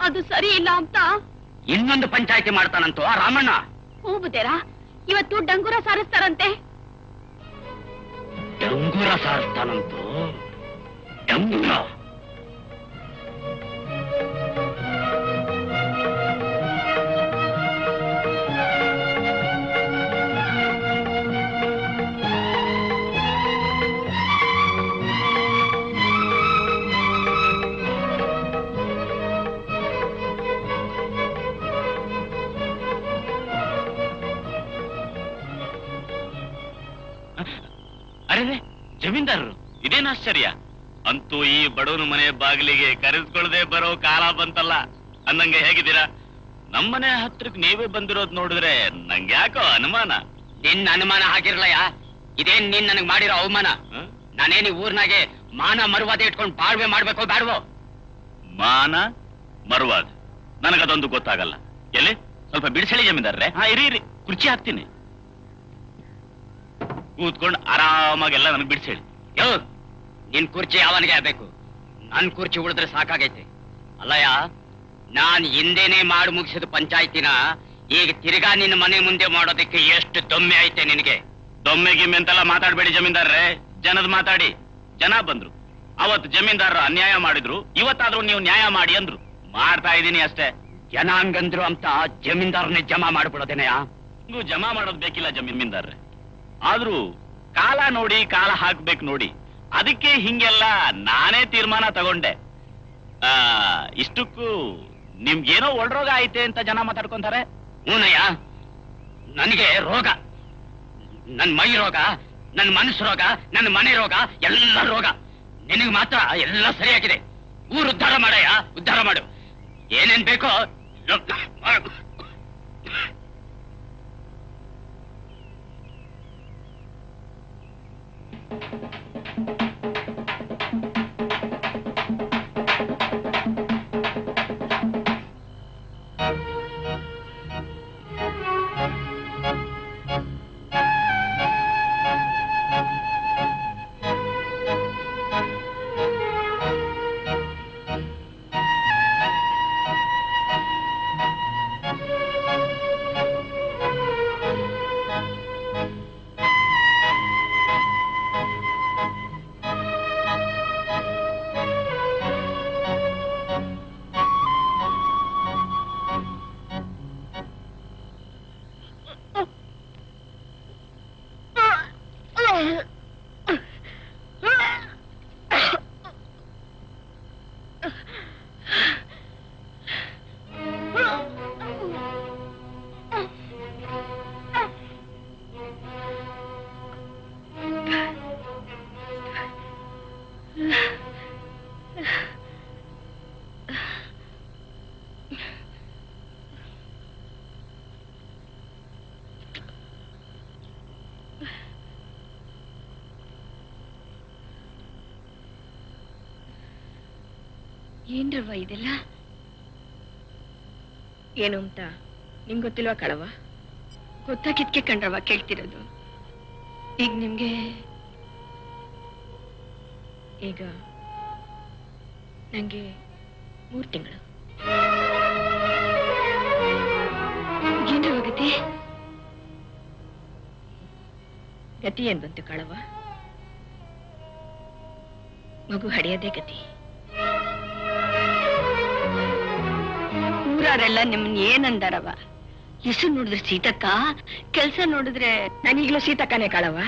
ಅದು ಸರಿ ಇಲ್ಲ ಅಂತ. ಇನ್ನೊಂದು ಪಂಚಾಯ್ತಿ ಮಾಡ್ತಾನಂತೋ ಆ ರಾಮಣ್ಣ? ಹೂ ಬುದ್ಧರ ಇವತ್ತು ಡಂಗೂರ ಸಾರಿಸ್ತಾರಂತೆ. ಡಂಗುರ ಸಾರಿಸ್ತಾನಂತೋ? ಡಂಗುರ? ಜಮೀನ್ದಾರರು ಇದೇನ್ ಆಶ್ಚರ್ಯ? ಅಂತೂ ಈ ಬಡವನ ಮನೆ ಬಾಗಿಲಿಗೆ ಕರೆಸ್ಕೊಳ್ದೆ ಬರೋ ಕಾಲ ಬಂತಲ್ಲ. ಅನ್ನಂಗೆ ಹೇಗಿದ್ದೀರಾ? ನಮ್ಮನೆ ಹತ್ರಕ್ ನೀವೇ ಬಂದಿರೋದ್ ನೋಡಿದ್ರೆ ನಂಗೆ ಯಾಕೋ ಅನುಮಾನ? ನಿನ್ನ ಅನುಮಾನ ಹಾಕಿರ್ಲಯ್ಯ ಇದೇನ್ ನೀನ್ ನನಗೆ ಮಾಡಿರೋ ಅವಮಾನ? ನಾನೇನು ನಾನೇನಿ ಊರ್ನಾಗೆ ಮಾನ ಮರುವಾದ ಇಟ್ಕೊಂಡು ಬಾಳ್ವೆ ಮಾಡ್ಬೇಕೋ ಬ್ಯಾಡ್ವೋ? ಮಾನ ಮರುವಾದ. ನನಗದೊಂದು ಗೊತ್ತಾಗಲ್ಲ. ಎಲ್ಲಿ? ಸ್ವಲ್ಪ ಬಿಡಿಸಳಿ ಜಮೀನ್ದಾರ್ರೆ. ಹಾ ಇರಿ ಇರಿ. ಕುರ್ಚಿ ಹಾಕ್ತೀನಿ. ಕೂತ್ಕೊಂಡು ಆರಾಮಾಗೆಲ್ಲ ನನಗೆ ಬಿಡಿಸೇಳಿ ಯೋ, ನಿನ್ ಕುರ್ಚಿ ಯಾವನಿಗೆ ಆಗ್ಬೇಕು. ನನ್ ಕುರ್ಚಿ ಉಳಿದ್ರೆ ಸಾಕಾಗೈತೆ. ಅಲ್ಲಯ್ಯ, ನಾನ್ ಹಿಂದೆನೆ ಮಾಡಿ ಮುಗಿಸಿದ ಪಂಚಾಯತಿನ ಈಗ ತಿರ್ಗಾ ನಿನ್ನ ಮನೆ ಮುಂದೆ ಮಾಡೋದಕ್ಕೆ ಎಷ್ಟು ದೊಮ್ಮೆ ಐತೆ ನಿನಗೆ? ದೊಮ್ಮೆ ಗಿಮ್ಮೆ ಅಂತೆಲ್ಲ ಮಾತಾಡ್ಬೇಡಿ ಜಮೀನ್ದಾರ್ರೆ. ಜನದ ಮಾತಾಡಿ. ಜನ ಬಂದ್ರು. ಅವತ್ತು ಜಮೀನ್ದಾರರು ಅನ್ಯಾಯ ಮಾಡಿದ್ರು. ಇವತ್ತಾದ್ರೂ ನೀವು ನ್ಯಾಯ ಮಾಡಿ ಅಂದ್ರು. ಮಾಡ್ತಾ ಇದೀನಿ ಅಷ್ಟೇ. ಜನಾಂಗಂದ್ರು ಅಂತ ಜಮೀನ್ದಾರನೇ ಜಮಾ ಮಾಡ್ಬಿಡೋದೇನೆಯಾ ನೀವು ಜಮಾ ಮಾಡೋದ್ ಬೇಕಿಲ್ಲ ಜಮೀನ್ದಾರ್ರೆ. ಆದ್ರೂ ಕಾಲ ನೋಡಿ, ಕಾಲ ಹಾಕ್ಬೇಕು ನೋಡಿ. ಅದಕ್ಕೆ ಹಿಂಗೆಲ್ಲ ನಾನೇ ತೀರ್ಮಾನ ತಗೊಂಡೆ. ಆ, ಇಷ್ಟಕ್ಕೂ ನಿಮ್ಗೇನೋ ಒಳ್ರೋಗ ಐತೆ ಅಂತ ಜನ ಮಾತಾಡ್ಕೊಂತಾರೆ? ಹೂನಯ್ಯ, ನನಗೆ ರೋಗ. ನನ್ ಮೈ ರೋಗ, ನನ್ ಮನಸ್ಸು ರೋಗ ನನ್ನ ಮನೆ ರೋಗ, ಎಲ್ಲ ರೋಗ. ನಿನಗೆ ಮಾತ್ರ ಎಲ್ಲ ಸರಿಯಾಗಿದೆ. ಊರು ಉದ್ಧಾರ ಮಾಡಯ್ಯ, ಉದ್ಧಾರ ಮಾಡು. ಏನೇನ್ ಬೇಕೋ ಮಾಡು. ಇದೆಲ್ಲ? ಏನು ಅಂತ ನಿಂಗ್ ಗೊತ್ತಿಲ್ವಾ ಕಳವ ಗೊತ್ತಾಗಿದ್ಕೆ ಕಂಡ್ರವ ಕೇಳ್ತಿರೋದು. ಈಗ ನಿಮ್ಗೆ ಈಗ ನಂಗೆ ಮೂರ್ ತಿಂಗಳು. ಏನು ಗತಿ? ಗತಿ ಏನ್ ಬಂತು ಕಳವ ಮಗು ಹಡಿಯೋದೇ ಗತಿ. ಊರಾರೆಲ್ಲ ನಿಮ್ಮನ್ ಏನಂದಾರವ? ಹೆಸರು ನೋಡಿದ್ರೆ ಸೀತಕ್ಕ, ಕೆಲ್ಸ ನೋಡಿದ್ರೆ ನಾನೀಗ್ಲೂ ಸೀತಕ್ಕನೇ ಕಾಳವ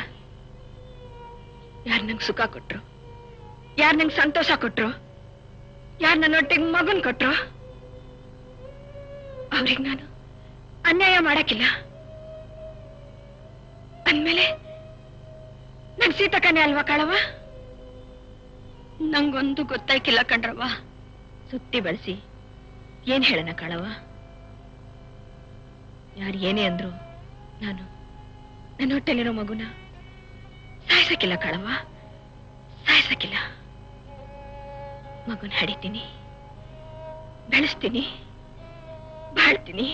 ಯಾರ್ ನಂಗ್ ಸುಖ ಕೊಟ್ರು? ಯಾರ್ ನಂಗ್ ಸಂತೋಷ ಕೊಟ್ರು? ಯಾರ್ ನನ್ನೊಟ್ಟಿಗೆ ಮಗನ್ ಕೊಟ್ರು? ಅವ್ರಿಗೆ ನಾನು ಅನ್ಯಾಯ ಮಾಡಕ್ಕಿಲ್ಲ. ಅಂದ್ಮೇಲೆ ನನ್ ಸೀತಕ್ಕನೇ ಅಲ್ವಾ ಕಾಳವ ನಂಗೊಂದು ಗೊತ್ತಾಯ್ಕಿಲ್ಲ ಕಣ್ರವ್ವ. ಸುತ್ತಿ ಬಳಸಿ. ಏನ್ ಹೇಳನ ಕಳವ? ಯಾರು ಏನೇ ಅಂದ್ರು ನಾನು ನನ್ನ ಹೊಟ್ಟೆಲಿರೋ ಮಗುನ ಸಾಯಿಸಕ್ಕಿಲ್ಲ ಕಳವ, ಸಾಯಿಸಕ್ಕಿಲ್ಲ. ಮಗುನ ಹಡಿತೀನಿ, ಬೆಳೆಸ್ತೀನಿ, ಬಾಳ್ತೀನಿ.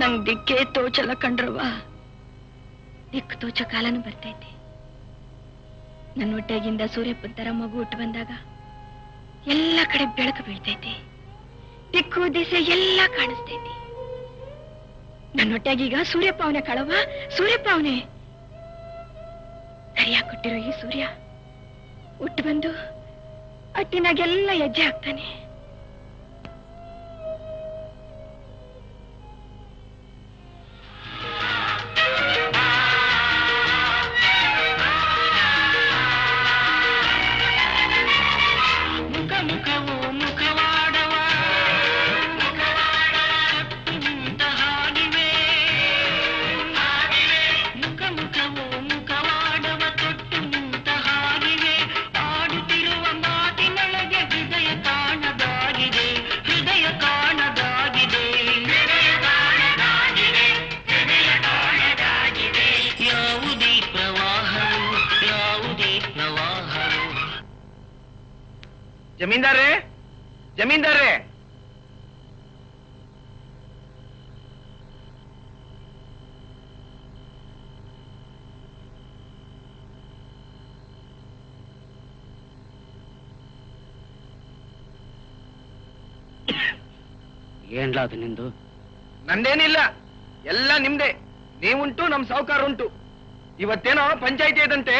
ನಂಗ್ ದಿಕ್ಕೇ ತೋಚಲ್ಲ ಕಂಡ್ರವ್ವ. ದಿಕ್ಕು ತೋಚ ಕಾಲನು ಬರ್ತೈತಿ. ನನ್ನ ಹೊಟ್ಟೆಗಿಂದ ಸೂರ್ಯಪ್ಪನ ಮಗು ಹುಟ್ಟು ಬಂದಾಗ ಎಲ್ಲ ಕಡೆ ಬೆಳಕು ಬೀಳ್ತೈತಿ. ದಿಕ್ಕು ದಿಸೆ ಎಲ್ಲ ಕಾಣಿಸ್ತೈತಿ. ನನ್ನ ಹೊಟ್ಟೆಗೀಗ ಸೂರ್ಯಪ್ಪ ಅವನೇ ಕಳವ ಸೂರ್ಯಪ್ಪ ಅವನೇ ಕೊಟ್ಟಿರೋ ಈ ಸೂರ್ಯ ಹುಟ್ಟು ಬಂದು ಅಟ್ಟಿನಾಗೆಲ್ಲ ಹೆಜ್ಜೆ ಹಾಕ್ತಾನೆ. ಜಮೀನ್ದಾರೇ ಜಮೀನ್ದಾರ್ರೆ? ಏನ್ಲಾ ಅದು ನಿಂದು? ನಂದೇನಿಲ್ಲ. ಎಲ್ಲ ನಿಮ್ದೆ. ನೀವುಂಟು ನಮ್ ಸಾವುಕಾರ ಉಂಟು ಇವತ್ತೇನೋ ಪಂಚಾಯಿತಿ ಇದಂತೆ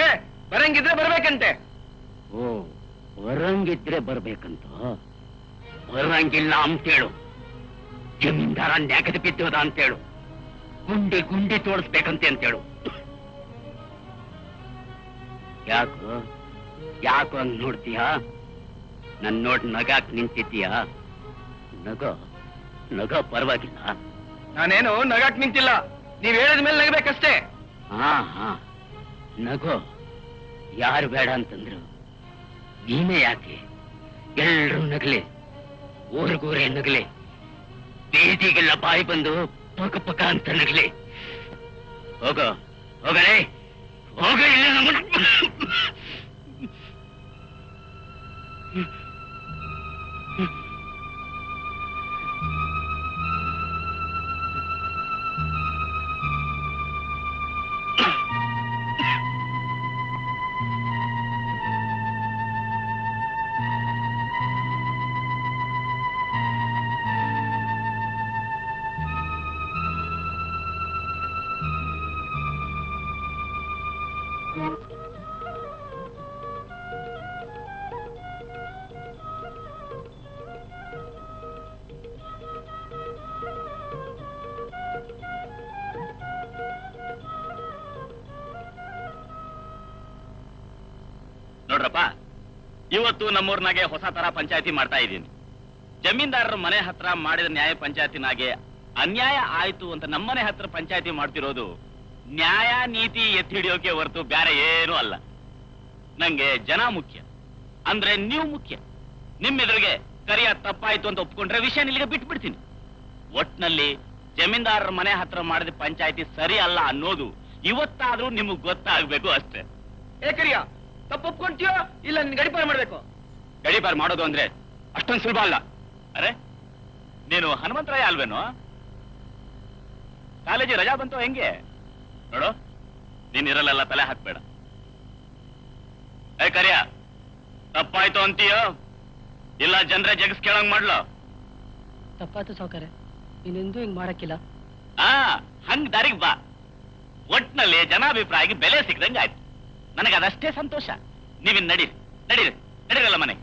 ಬರಂಗಿದ್ರೆ ಬರ್ಬೇಕಂತೆ. ಓ ಬರಂಗಿದ್ರೆ ಬರ್ಬೇಕಂತ? ಬರಂಗಿಲ್ಲ ಅಂತೇಳು. ಜಮೀನ್ದಾರ ನೆಗದು ಬಿದ್ದೋದ ಅಂತೇಳು. ಗುಂಡಿ ಗುಂಡಿ ತೋರಿಸ್ಬೇಕಂತೆ ಅಂತೇಳು. ಯಾಕೋ ಯಾಕೋ ಅಂತ ನೋಡ್ತೀಯಾ? ನನ್ ನೋಡ್ ನಗಾಕ್ ನಿಂತಿದ್ದೀಯಾ? ನಗೋ ನಗ ಪರವಾಗಿಲ್ಲ. ನಾನೇನು ನಗಾಕ್ ನಿಂತಿಲ್ಲ. ನೀವ್ ಹೇಳಿದ ಮೇಲೆ ನಗಬೇಕಷ್ಟೇ. ಹಾ ಹಾ. ನಗೋ ಯಾರು ಬೇಡ ಅಂತಂದ್ರು? ನೀನೇ ಯಾಕೆ ಎಲ್ಲರೂ ನಗಲೆ ಊರಿಗೂರೇ ನಗಲೆ, ಬೇದಿಗೆಲ್ಲ ಬಾಯಿ ಬಂದು ಪಕ ಪಕ ಅಂತ ನಗಲೆ. ಹೋಗೋ, ಹೋಗಲೇ, ಹೋಗ ಇಲ್ಲ ನಮ್ಮನ್ನ ಇವತ್ತು ನಮ್ಮೂರ್ನಾಗೆ ಹೊಸ ತರ ಪಂಚಾಯತಿ ಮಾಡ್ತಾ ಇದ್ದೀನಿ. ಜಮೀನ್ದಾರರ ಮನೆ ಹತ್ರ ಮಾಡಿದ ನ್ಯಾಯ ಪಂಚಾಯತಿನಾಗೆ ಅನ್ಯಾಯ ಆಯ್ತು ಅಂತ ನಮ್ಮನೆ ಹತ್ರ ಪಂಚಾಯತಿ ಮಾಡ್ತಿರೋದು ನ್ಯಾಯ ನೀತಿ ಎತ್ತಿ ಹಿಡಿಯೋಕೆ ಹೊರತು ಬೇರೆ ಏನೂ ಅಲ್ಲ. ನಂಗೆ ಜನ ಮುಖ್ಯ. ಅಂದ್ರೆ ನೀವು ಮುಖ್ಯ. ನಿಮ್ಮೆದುರಿಗೆ ಕರಿಯ ತಪ್ಪಾಯ್ತು ಅಂತ ಒಪ್ಕೊಂಡ್ರೆ ವಿಷಯ ಇಲ್ಲಿಗೆ ಬಿಟ್ಬಿಡ್ತೀನಿ. ಒಟ್ನಲ್ಲಿ ಜಮೀನ್ದಾರರ ಮನೆ ಹತ್ರ ಮಾಡಿದ ಪಂಚಾಯತಿ ಸರಿ ಅಲ್ಲ ಅನ್ನೋದು ಇವತ್ತಾದ್ರೂ ನಿಮಗ್ ಗೊತ್ತಾಗ್ಬೇಕು ಅಷ್ಟೇ. ಏಕರಿಯ ತಪ್ಪು ಒಪ್ಕೊಂತೀಯೋ ಇಲ್ಲ ನಿನ್ ಗಡಿಪಾರ ಮಾಡ್ಬೇಕು? ಗಡಿಪಾರು ಮಾಡೋದು ಅಂದ್ರೆ ಅಷ್ಟೊಂದು ಸುಲಭ ಅಲ್ಲ. ಅರೆ ನೀನು ಹನುಮಂತರಾಯ ಅಲ್ವೇನು? ಕಾಲೇಜಿ ರಜಾ ಬಂತು ಹೆಂಗೆ? ನೋಡು ನೀನ್ ಇರಲ್ಲ ತಲೆ ಹಾಕ್ಬೇಡ. ಏ ಕರಿಯ ತಪ್ಪಾಯ್ತು ಅಂತೀಯೋ? ಇಲ್ಲ ಜನರೇ ಜಗಸ್ ಕೇಳಂಗ್ ಮಾಡ್ಲೋ? ತಪ್ಪಾಯ್ತು ಸೌಕರ್ಯ ನೀನೆಂದೂ ಹಿಂಗ್ ಮಾಡಕ್ಕಿಲ್ಲ. ಆ ಹಂಗ್ ದಾರಿಗ್ ಬಾ. ಒಟ್ನಲ್ಲಿ ಜನಾಭಿಪ್ರಾಯಕ್ಕೆ ಬೆಲೆ ಸಿಕ್ಕದಂಗೆ ಆಯ್ತು ನನಗೆ ಅದಷ್ಟೇ ಸಂತೋಷ. ನೀವಿನ್ ನಡೀರಿ ನಡೀರಿ ನಡೀರಲ್ಲ ಮನೆ.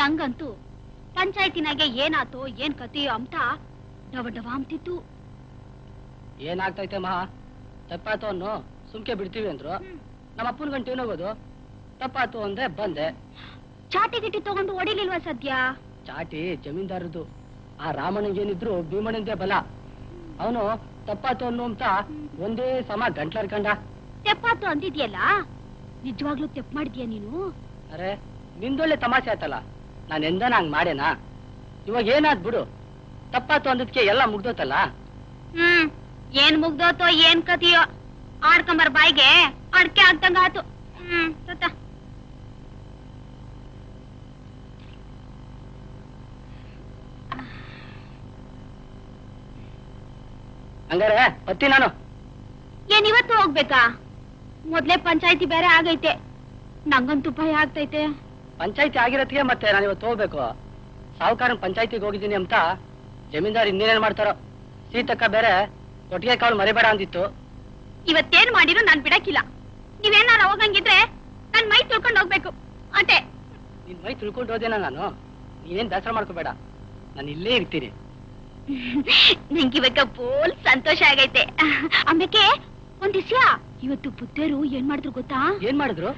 ನಂಗಂತೂ ಪಂಚಾಯತಿನಾಗೆ ಏನಾತೋ ಏನ್ ಕತೆಯೋ ಅಂತ ಡವ ಡವ ಅಂತಿತ್ತು ಏನಾಗ್ತೈತೆ ಮಹಾ? ತಪ್ಪಾತು ಅನ್ನೋ ಸುಮ್ಕೆ ಬಿಡ್ತೀವಿ ಅಂದ್ರು. ನಮ್ಮ ಅಪ್ಪನ ಗಂಟೆ ಹೋಗೋದು ತಪ್ಪಾತು ಅಂದ್ರೆ ಬಂದೆ. ಚಾಟಿ ಗಿಟ್ಟಿ ತಗೊಂಡು ಹೊಡಿಲಿಲ್ವಾ ಸದ್ಯ? ಚಾಟಿ ಜಮೀನ್ದಾರದು ಆ ರಾಮಣ್ಣಂಗೇನಿದ್ರು ಭೀಮಣ್ಣಂದೇ ಬಲ. ಅವನು ತಪ್ಪಾತು ಅನ್ನೋ ಅಂತ ಒಂದೇ ಸಮ ಗಂಟ್ಲರ್ಕಂಡ ತೆಪ್ಪಾತು ಅಂದಿದ್ಯಲ್ಲ? ನಿಜವಾಗ್ಲೂ ತೆಪ್ ಮಾಡಿದ್ಯಾ ನೀನು? ಅರೆ ನಿಂದೊಳ್ಳೆ ತಮಾಷೆ ಆಯ್ತಲ್ಲ. ನಾನು ಎಂದನ ಹಂಗ್ ಮಾಡೇನಾ ಇವಾಗ ಏನಾದ್ ಬಿಡು. ತಪ್ಪಾತು ಅಂದದ್ಕೆ ಎಲ್ಲ ಮುಗ್ದೋತಲ್ಲ? ಹ್ಮ್ ಏನ್ ಮುಗ್ದೋತೋ ಏನ್ ಕತಿಯೋ ಆಡ್ಕೊಂಬರ್ ಬಾಯಿಗೆ ಅಡ್ಕೆ ಆಗ್ದಂಗ ಆತು ಹ್ಮ್ ಹಂಗಾರೆ ಬತ್ತಿ ನಾನು. ಏನ್ ಇವತ್ತು ಹೋಗ್ಬೇಕಾ? ಮೊದ್ಲೇ ಪಂಚಾಯತಿ ಬೇರೆ ಆಗೈತೆ. ನಂಗಂತೂ ಭಯ ಆಗ್ತೈತೆ. ಪಂಚಾಯತಿ ಆಗಿರತ್ತಿಗೆ ಮತ್ತೆ ನಾನು ಇವತ್ತು ಹೋಗ್ಬೇಕು. ಸಾವುಕಾರ ಪಂಚಾಯತಿಗೆ ಹೋಗಿದ್ದೀನಿ ಅಂತ ಜಮೀನ್ದಾರ್ ಇನ್ನೇನೇನ್ ಮಾಡ್ತಾರೋ? ಸೀತಕ್ಕ ಬೇರೆ ಒಟ್ಟಿಗೆ ಕಾಳು ಮರಿಬೇಡ ಅಂದಿತ್ತು. ಇವತ್ತೇನ್ ಮಾಡಿರೋ ನಾನ್ ಬಿಡಕ್ಕಿಲ್ಲ. ನೀವೇನಾರ ಹೋಗಂಗಿದ್ರೆ ನನ್ ಮೈ ತುಳ್ಕೊಂಡು ಹೋಗ್ಬೇಕು. ಅಂತೆ ನಿನ್ ಮೈ ತಿಳ್ಕೊಂಡು ಹೋದೇನ ನಾನು? ನೀನೇನ್ ದಸರಾ ಮಾಡ್ಕೋಬೇಡ. ನಾನು ಇಲ್ಲೇ ಇರ್ತೀನಿ. ನಂಗೆ ಇವಾಗ ಬೋಲ್ ಸಂತೋಷ ಆಗೈತೆ. ಆಮೇಲೆ ಒಂದ್ ದಿವ್ಸ ಇವತ್ತು ಬುದ್ಧರು ಏನ್ ಮಾಡಿದ್ರು ಗೊತ್ತಾ? ಏನ್ ಮಾಡಿದ್ರು?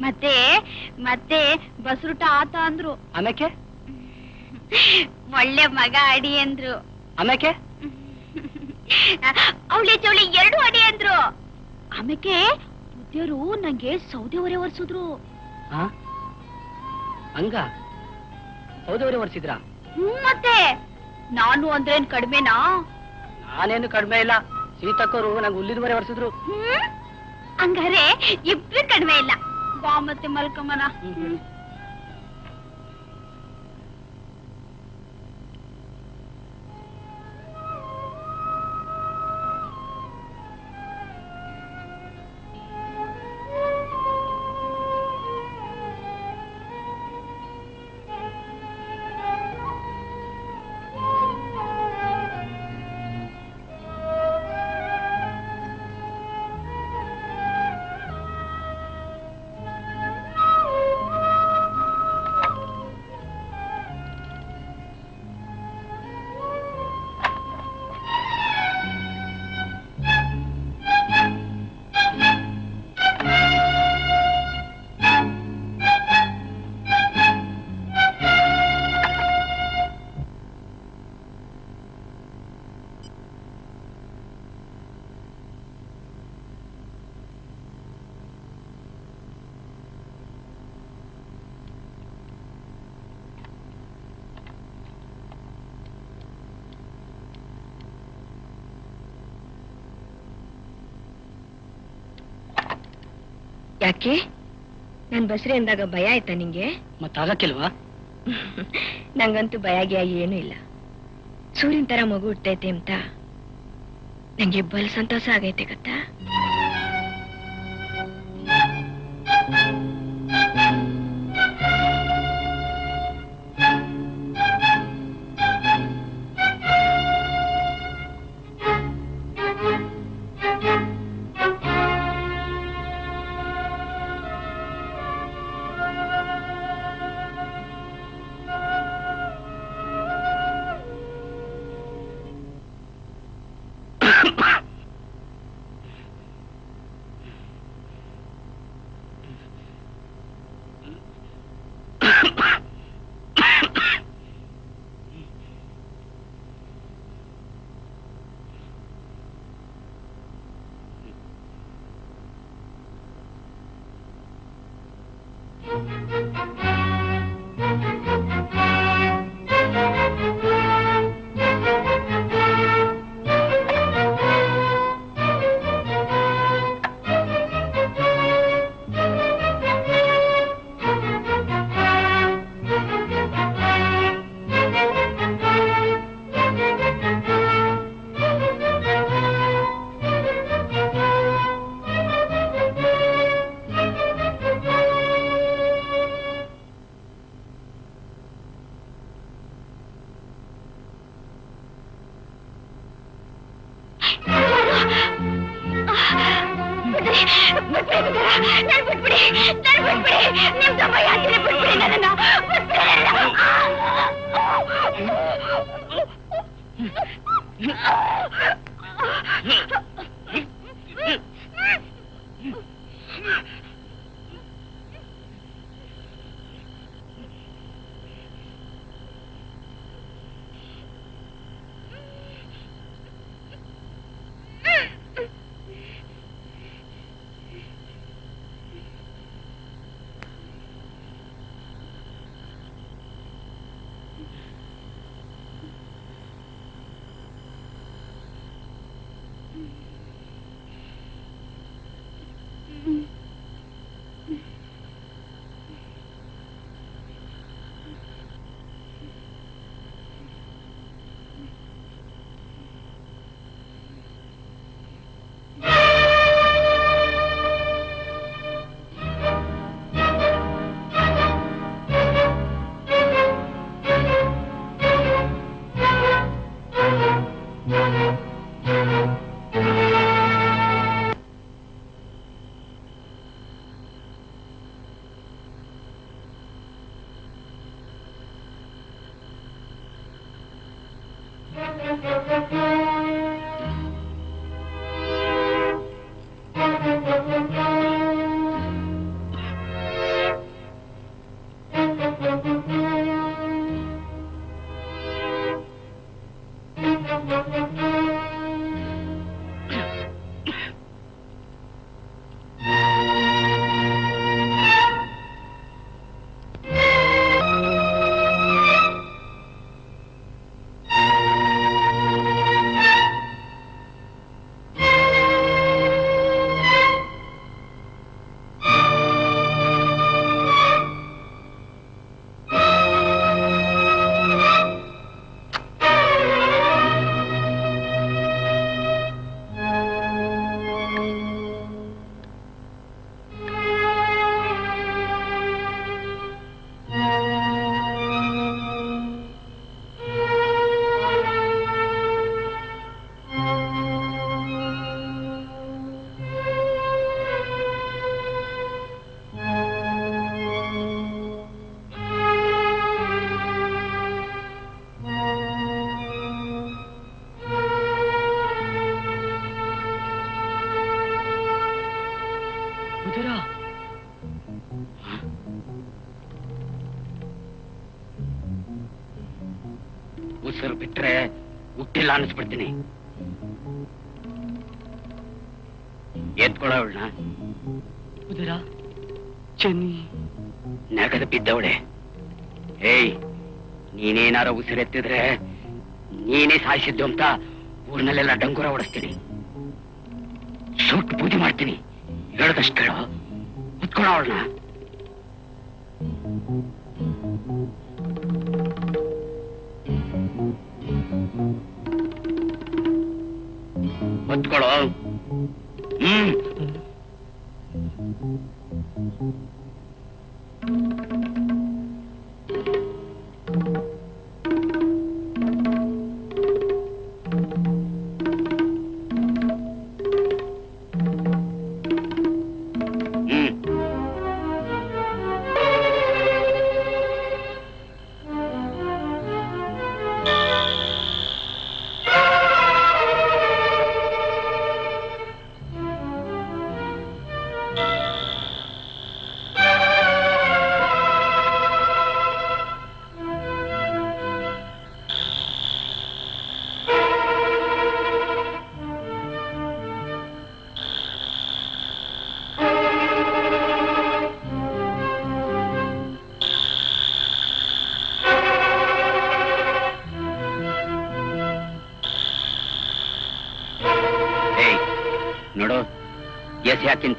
ಮತ್ತೆ ಮತ್ತೆ ಬಸ್ರುಟ ಆತ ಅಂದ್ರು. ಆಮೇಕೆ? ಒಳ್ಳೆ ಮಗ ಅಡಿ ಅಂದ್ರು. ಆಮೇಕೆ? ಅವಳಿ ಚೌಳಿ ಎರಡು ಅಡಿ ಅಂದ್ರು. ಆಮೇಕೆ ಬುದ್ಧರು ನಂಗೆ ಸೌದೆ ಹೊರೆ ಒರ್ಸಿದ್ರು. ಹಂಗ? ಸೌದವರೆ ಒರ್ಸಿದ್ರ? ಹ್ಮ್ ಮತ್ತೆ? ನಾನು ಅಂದ್ರೇನ್ ಕಡಿಮೆನಾ? ನಾನೇನು ಕಡಿಮೆ ಇಲ್ಲ. ಸೀತಕ್ಕರು ನಂಗೆ ಹುಲ್ಲಿದವರೆ ಒರ್ಸಿದ್ರು. ಹ್ಮ್? ಹಂಗಾರೆ ಇಬ್ರು ಕಡಿಮೆ ಇಲ್ಲ. ಬಾ ಮತ್ತೆ ಮಲ್ಕಮ್ಮನ. ಯಾಕೆ? ನಾನ್ ಬಸ್ರಿ ಅಂದಾಗ ಭಯ ಆಯ್ತಾ ನಿಂಗೆ? ಮತ್ತಾಗಕ್ಕಿಲ್ವಾ? ನಂಗಂತೂ ಭಯ ಏನು ಇಲ್ಲ. ಸೂರ್ಯನ್ ತರ ಮಗು ಹುಟ್ಟೈತೆ ಅಂತ ನಂಗೆ ಬಲ್ ಸಂತೋಷ ಆಗೈತೆ ಗೊತ್ತಾ? ಹುಟ್ಟಿಲ್ಲ ಅನ್ನಿಸ್ಬಿಡ್ತೀನಿ. ಎತ್ಕೊಳವಳನ್ನ ಉದರ ಚೆನ್ನಿ. ನಗದ ಬಿದ್ದವಳೆ. ಏಯ್ ನೀನೇನಾರ ಉಸಿರೆತ್ತಿದ್ರೆ ನೀನೇ ಸಾಯಿಸಿದ್ದು ಅಂತ ಊರ್ನಲ್ಲೆಲ್ಲ ಡಂಗೂರ ಓಡಿಸ್ತೀನಿ ಸುಟ್ಟು ಪೂಜೆ ಮಾಡ್ತೀನಿ. ಹೇಳದಷ್ಟು ಕೇಳು. ಉತ್ಕೊಳ ಅವಳನ್ನ. ಹೊತ್ಕೊಳ್ಳೋ ಹ್ಮ್ ಹ್ಮ್.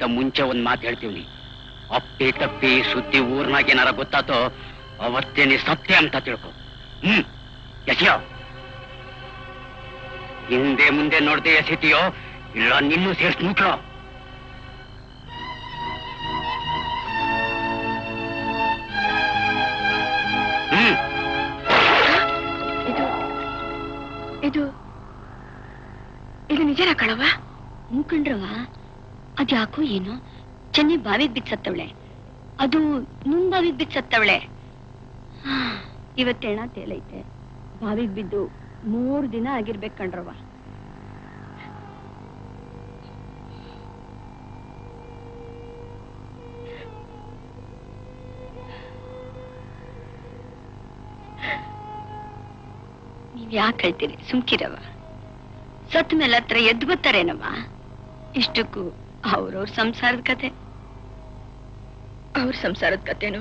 ಎಸೆಯಕ್ಕಿಂತ ಮುಂಚೆ ಒಂದ್ ಮಾತು ಹೇಳ್ತೀವಿ ಅಪ್ಪಿ ತಪ್ಪಿ ಸುದ್ದಿ ಊರ್ನಾಗ ಏನಾರ ಗೊತ್ತಾತೋ ಅವತ್ತೇ ನೀ ಸತ್ಯ ಅಂತ ತಿಳ್ಕೊ. ಹ್ಮ್, ಎಸಿಯೋ. ಹಿಂದೆ ಮುಂದೆ ನೋಡ್ದೆ ಎಸಿತೀಯೋ ಇಲ್ಲ ನಿನ್ನೂ ಸೇರ್ಸ್ ಮುಟ್ಲೋ. ಮೂಕಂಡ್ರವ ಏನೋ? ಚೆನ್ನಿ ಬಾವಿಗೆ ಬಿದ್ದು ಸತ್ತವಳೆ ಅದು ನಿಮ್ ಬಾವಿಗೆ ಬಿದ್ದು ಸತ್ತವಳೆ ಇವತ್ತೆಣ ತೇಲೈತೆ ಬಾವಿಗೆ ಬಿದ್ದು ಮೂರ್ ದಿನ ಆಗಿರ್ಬೇಕು ಕಣ್ರವ್ವ. ನೀವ್ ಯಾಕೆ ಹೇಳ್ತೀರಿ? ಸುಮ್ಕಿರವ ಸತ್ ಮೇಲೆ ಹತ್ರ ಎದ್ದು ಗೊತ್ತಾರೇನವ್ವ? ಇಷ್ಟಕ್ಕೂ ಅವ್ರವ್ರ ಸಂಸಾರದ ಕತೆ. ಅವ್ರ ಸಂಸಾರದ ಕತೆನು.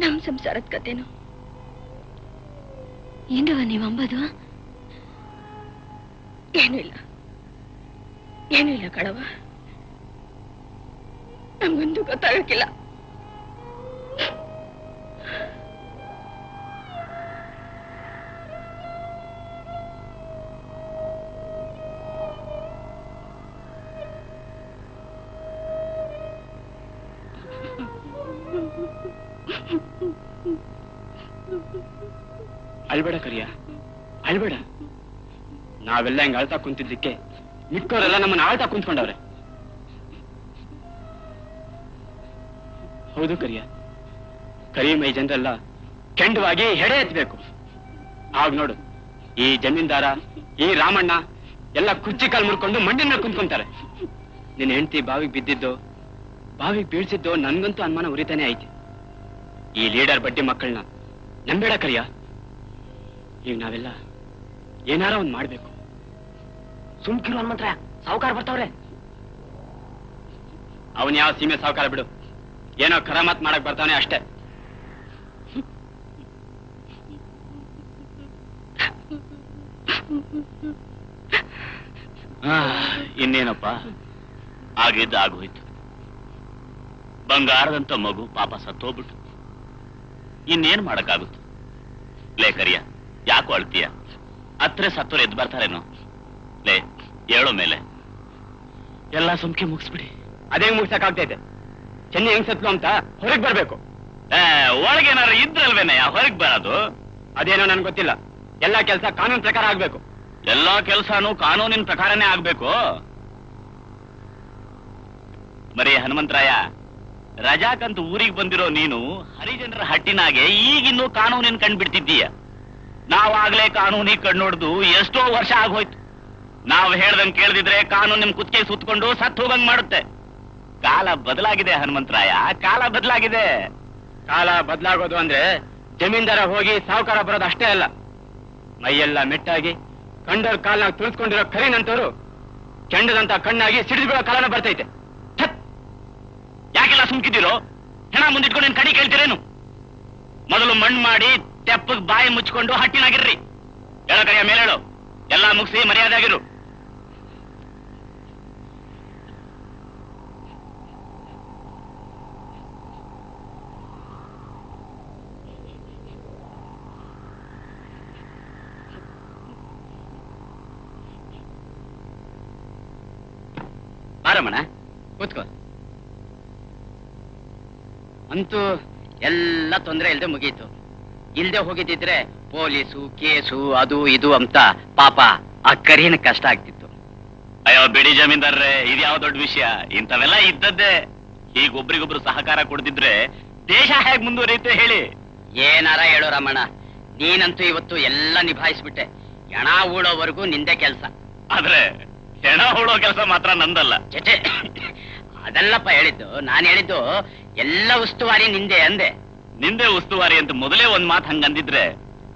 ನಮ್ ಸಂಸಾರದ ಕತೆನು. ಏನವ ನೀವ್ ಅಂಬದು? ಏನೂ ಇಲ್ಲ. ಏನೂ ಇಲ್ಲ ಕಣವ ನಮ್ಗೊಂದು ಗೊತ್ತಾಗಕ್ಕಿಲ್ಲ. ಅಳ್ಬೇಡ ಕರಿಯ ಅಳ್ಬೇಡ ನಾವೆಲ್ಲ ಹಿಂಗ್ ಅಳ್ತಾ ಕುಂತಿದ್ದಕ್ಕೆ ಮಿಕ್ಕವರೆಲ್ಲ ನಮ್ಮನ್ನ ಆಳ್ತಾ ಕುಂತ್ಕೊಂಡವ್ರೆ. ಹೌದು ಕರಿಯ ಕರಿ ಮೈ ಜನರೆಲ್ಲ ಕೆಂಡವಾಗಿ ಹೆಡೆ ಎತ್ತಬೇಕು ಆಗ ನೋಡು, ಈ ಜಮೀನ್ದಾರ, ಈ ರಾಮಣ್ಣ ಎಲ್ಲ ಕುರ್ಚಿ ಕಾಲ್ ಮುರ್ಕೊಂಡು ಮಂಡಿನ ಕುಂತ್ಕೊಂತಾರೆ. ನಿನ್ನ ಹೆಂಡತಿ ಬಾವಿಗೆ ಬಿದ್ದಿದ್ದು, ಬಾವಿಗೆ ಬೀಳ್ಸಿದ್ದು ನನ್ಗಂತೂ ಅನುಮಾನ ಉರಿತಾನೆ ಐತಿ. ಈ ಲೀಡರ್ ಬಡ್ಡಿ ಮಕ್ಕಳನ್ನ ನಂಬೇಡ ಕರಿಯ ಈಗ ನಾವೆಲ್ಲ ಏನಾರ ಒಂದ್ ಮಾಡ್ಬೇಕು. ಸುಮ್ಕಿರು ಹನುಮಂತ್ರ ಸಾವುಕಾರ ಬರ್ತಾವ್ರೆ. ಅವನ್ ಯಾವ ಸೀಮೆ ಸಾವುಕಾರ ಬಿಡು. ಏನೋ ಕರಾಮತ್ ಮಾಡಕ್ ಬರ್ತಾನೆ ಅಷ್ಟೇ. ಇನ್ನೇನಪ್ಪ? ಆಗಿದ್ದ ಆಗೋಯ್ತು. ಬಂಗಾರದಂತ ಮಗು ಪಾಪ ಸತ್ತೋಗ್ಬಿಟ್ಟು ಇನ್ನೇನ್ ಮಾಡಕ್ಕಾಗುತ್ತೆ? ಲೇ ಕರಿಯ ಯಾಕೋ ಅಳ್ತೀಯ? ಹತ್ರ ಸತ್ತೋರು ಎದ್ ಬರ್ತಾರೇನೋ? ಲೇ ಹೇಳೋ ಮೇಲೆ. ಎಲ್ಲ ಸುಮ್ಕೆ ಮುಗಿಸ್ಬಿಡಿ. ಅದೇ ಮುಗ್ಸಕ್ಕಾಗ್ತೈತೆ ಚೆನ್ನಿ ಹೆಂಗ್ ಸತ್ಲು ಅಂತ ಹೊರಗ್ ಬರ್ಬೇಕು. ಏ, ಒಳಗೇನಾರು ಇದ್ರಲ್ವೇನಯ್ಯ? ಹೊರಗ್ ಬರೋದು? ಅದೇನೋ ನನ್ಗೆ ಗೊತ್ತಿಲ್ಲ. ಎಲ್ಲಾ ಕೆಲಸ ಕಾನೂನು ಪ್ರಕಾರ ಆಗ್ಬೇಕು. ಎಲ್ಲಾ ಕೆಲ್ಸಾನು ಕಾನೂನಿನ ಪ್ರಕಾರನೇ ಆಗ್ಬೇಕು. ಮರಿ ಹನುಮಂತರಾಯ ರಜಾಕಂತ ಊರಿಗೆ ಬಂದಿರೋ ನೀನು ಹರಿಜನರ ಹಟ್ಟಿನಾಗೆ ಈಗಿನ್ನೂ ಕಾನೂನಿನ ಕಂಡ್ಬಿಡ್ತಿದ್ದೀಯ ನಾವಾಗ್ಲೇ ಕಾನೂನಿ ಕಣ್ಣೊಡ್ದು ಎಷ್ಟೋ ವರ್ಷ ಆಗೋಯ್ತು. ನಾವು ಹೇಳ್ದಂಗ್ ಕೇಳ್ದಿದ್ರೆ ಕಾನೂನು ನಿಮ್ ಕುತ್ತಿಗೆ ಸುತ್ಕೊಂಡು ಸತ್ ಹೋಗಂಗ್ ಮಾಡುತ್ತೆ. ಕಾಲ ಬದಲಾಗಿದೆ, ಹನುಮಂತರಾಯ, ಕಾಲ ಬದಲಾಗಿದೆ. ಕಾಲ ಬದಲಾಗೋದು ಅಂದ್ರೆ ಜಮೀನ್ದಾರ ಹೋಗಿ ಸಾವುಕಾರ ಬರೋದು ಅಷ್ಟೇ ಅಲ್ಲ. ಮೈಯೆಲ್ಲ ಮೆಟ್ಟಾಗಿ ಕಂಡರ್ ಕಾಲ್ನಾಗ ತುಳಿಸ್ಕೊಂಡಿರೋ ಕರಿನಂತವರು, ಕೆಂಡದಂತ ಕಣ್ಣಾಗಿ ಸಿಡಿದು ಬೀಳೋ ಕಾಲನ ಬರ್ತೈತೆ! ಯಾಕೆಲ್ಲ ಸುಮ್ಕಿದ್ದೀರೋ? ಹೆಣ ಮುಂದಿಟ್ಕೊಂಡು ನಿನ್ ಕಡಿ ಕೇಳ್ತೀರೇನು? ಮೊದಲು ಮಣ್ಣು ಮಾಡಿ ತೆಪ್ಪಗ್ ಬಾಯಿ ಮುಚ್ಕೊಂಡು ಹಟ್ಟಿನಾಗಿರ್ರಿ. ಹೇಳೋ ಕಡೆಯ ಮೇಲೆ ಎಲ್ಲ ಮುಗಿಸಿ ಮರ್ಯಾದೆ ಆಗಿರು. ಬಾರಮ್ಮಣ ಕೂತ್ಕೋ. ಅಂತೂ ಎಲ್ಲ ತೊಂದರೆ ಇಲ್ಲದೆ ಮುಗೀತು. ಇಲ್ಲದೆ ಹೋಗಿದ್ದಿದ್ರೆ ಪೊಲೀಸು ಕೇಸು ಅದು ಇದು ಅಂತ ಪಾಪ ಆ ಕರಿನ ಕಷ್ಟ ಆಗ್ತಿತ್ತು. ಅಯ್ಯೋ ಬಿಡಿ ಜಮೀನ್ದಾರ್ರೆ ಇದು ಯಾವ ದೊಡ್ಡ ವಿಷಯ? ಇಂಥವೆಲ್ಲ ಇದ್ದದ್ದೇ. ಈಗ ಒಬ್ರಿಗೊಬ್ರು ಸಹಕಾರ ಕೊಡ್ದಿದ್ರೆ ದೇಶ ಹೇಗ್ ಮುಂದುವರಿಯುತ್ತೆ ಹೇಳಿ. ಏನಾರ ಹೇಳು ರಮಣ ನೀನಂತೂ ಇವತ್ತು ಎಲ್ಲ ನಿಭಾಯಿಸ್ಬಿಟ್ಟೆ. ಹೆಣ ಹೂಡೋವರೆಗೂ ನಿಂದೆ ಕೆಲಸ. ಆದ್ರೆ ಹೆಣ ಹೂಡೋ ಕೆಲಸ ಮಾತ್ರ ನಂದಲ್ಲ. ಚಟೆ ಅದಲ್ಲಪ್ಪ ಹೇಳಿದ್ದು, ನಾನು ಹೇಳಿದ್ದು ಎಲ್ಲ ಉಸ್ತುವಾರಿ ನಿಂದೆ ಅಂದೆ. ನಿಂದೆ ಉಸ್ತುವಾರಿ ಅಂತ ಮೊದಲೇ ಒಂದ್ ಮಾತು ಹಂಗಂದಿದ್ರೆ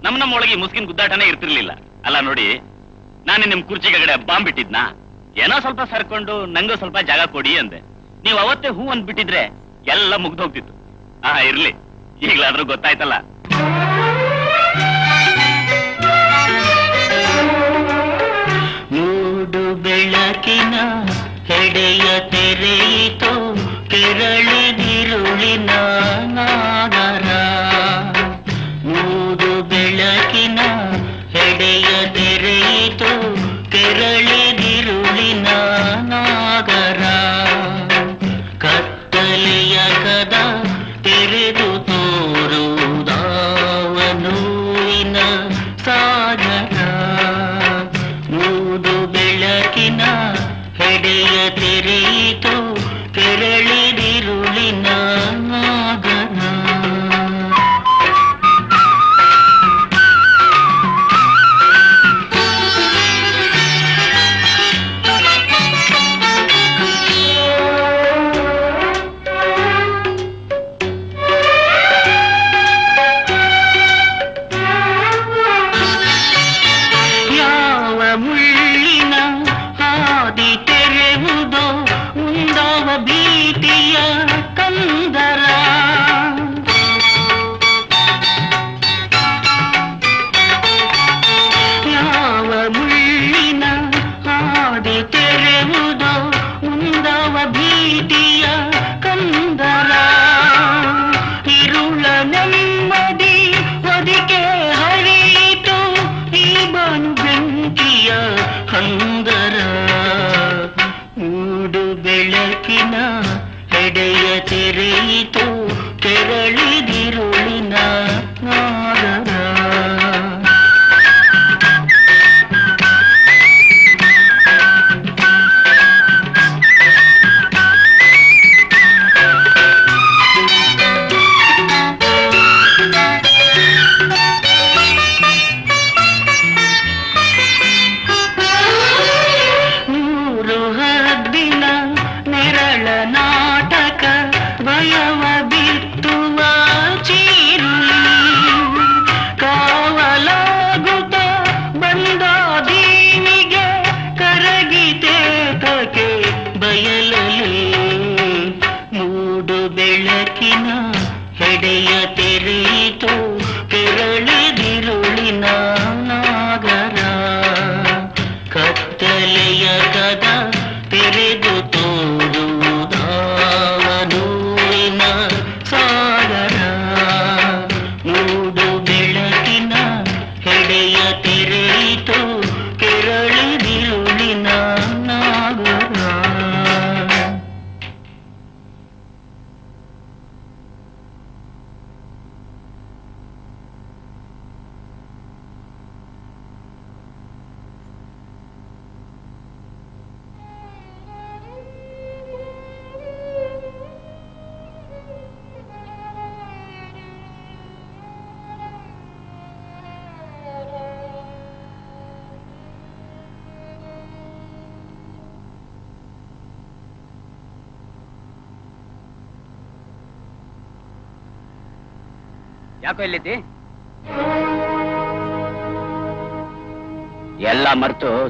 ನಮ್ ನಮ್ಮ ಒಳಗೆ ಈ ಮುಸ್ಕಿನ ಗುದ್ದಾಟನೇ ಇರ್ತಿರ್ಲಿಲ್ಲ. ಅಲ್ಲ ನೋಡಿ, ನಾನು ನಿಮ್ ಕುರ್ಚಿ ಕಡೆ ಬಿಟ್ಟಿದ್ನ ಏನೋ ಸ್ವಲ್ಪ ಸರ್ಕೊಂಡು ನಂಗೂ ಸ್ವಲ್ಪ ಜಾಗ ಕೊಡಿ ಅಂದೆ. ನೀವು ಅವತ್ತೇ ಹೂ ಅಂದ್ಬಿಟ್ಟಿದ್ರೆ ಎಲ್ಲ ಮುಗ್ದೋಗ್ತಿತ್ತು ಆ ಇರ್ಲಿ. ಈಗ್ಲಾದ್ರೂ ಗೊತ್ತಾಯ್ತಲ್ಲ. ಹೆಡೆಯ ತೆರೆಯಿತು ಕೆರಳಿದಿರುಳಿನ ನಾಗರ ಮೂಡು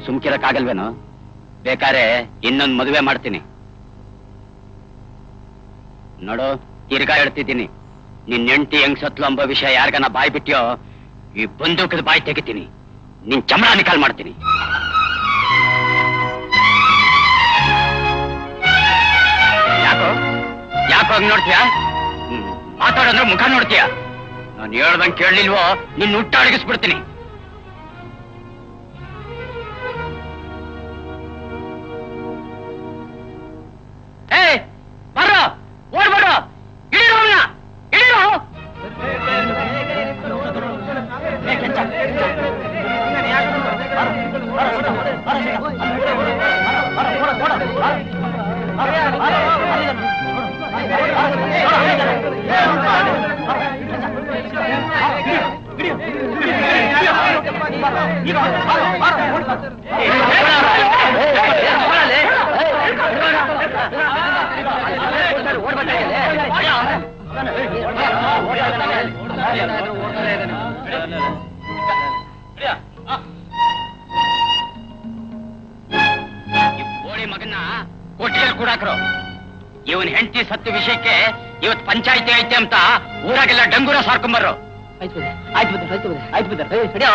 ಸುಮ್ಕಿರಕ್ಕಾಗಲ್ವೇನು? ಬೇಕಾರೆ ಇನ್ನೊಂದ್ ಮದುವೆ ಮಾಡ್ತೀನಿ. ನೋಡು, ತಿರ್ಗಾ ಹೇಳ್ತಿದ್ದೀನಿ. ನಿನ್ ಹೆಂಡತಿ ಹೆಂಗ್ ಸತ್ಲು ಅಂಬೋ ವಿಷಯ ಯಾರಿಗನ ಬಾಯಿ ಬಿಟ್ಟಿಯೋ, ಈ ಬಂದೂಕದ ಬಾಯಿ ತೆಗಿತೀನಿ. ನಿನ್ ಚಮಡ ನಿಕಾಲ್ ಮಾಡ್ತೀನಿ. ಯಾಕೋ? ಯಾಕೋ ನೋಡ್ತೀಯಾ? ಮಾತಾಡಂದ್ರೆ ಮುಖ ನೋಡ್ತೀಯ? ನಾನು ಹೇಳ್ದಂಗೆ ಕೇಳಲಿಲ್ವೋ ನಿನ್ನ ಹುಟ್ಟ ಅಡಗಿಸ್ಬಿಡ್ತೀನಿ. ಮಗನ್ನ ಕೊಟ್ಟಿಗೆ ಇವನ್ ಹೆಂಡತಿ ಸತ್ತು ವಿಷಯಕ್ಕೆ ಇವತ್ ಪಂಚಾಯತಿ ಐತೆ ಅಂತ ಊರಾಗೆಲ್ಲ ಡಂಗೂರ ಸಾರ್ಕೊಂಬರ್ರು ಆಯ್ತು ಆಯ್ತು ಆಯ್ತು ಆಯ್ತು ಬಿಡಿ.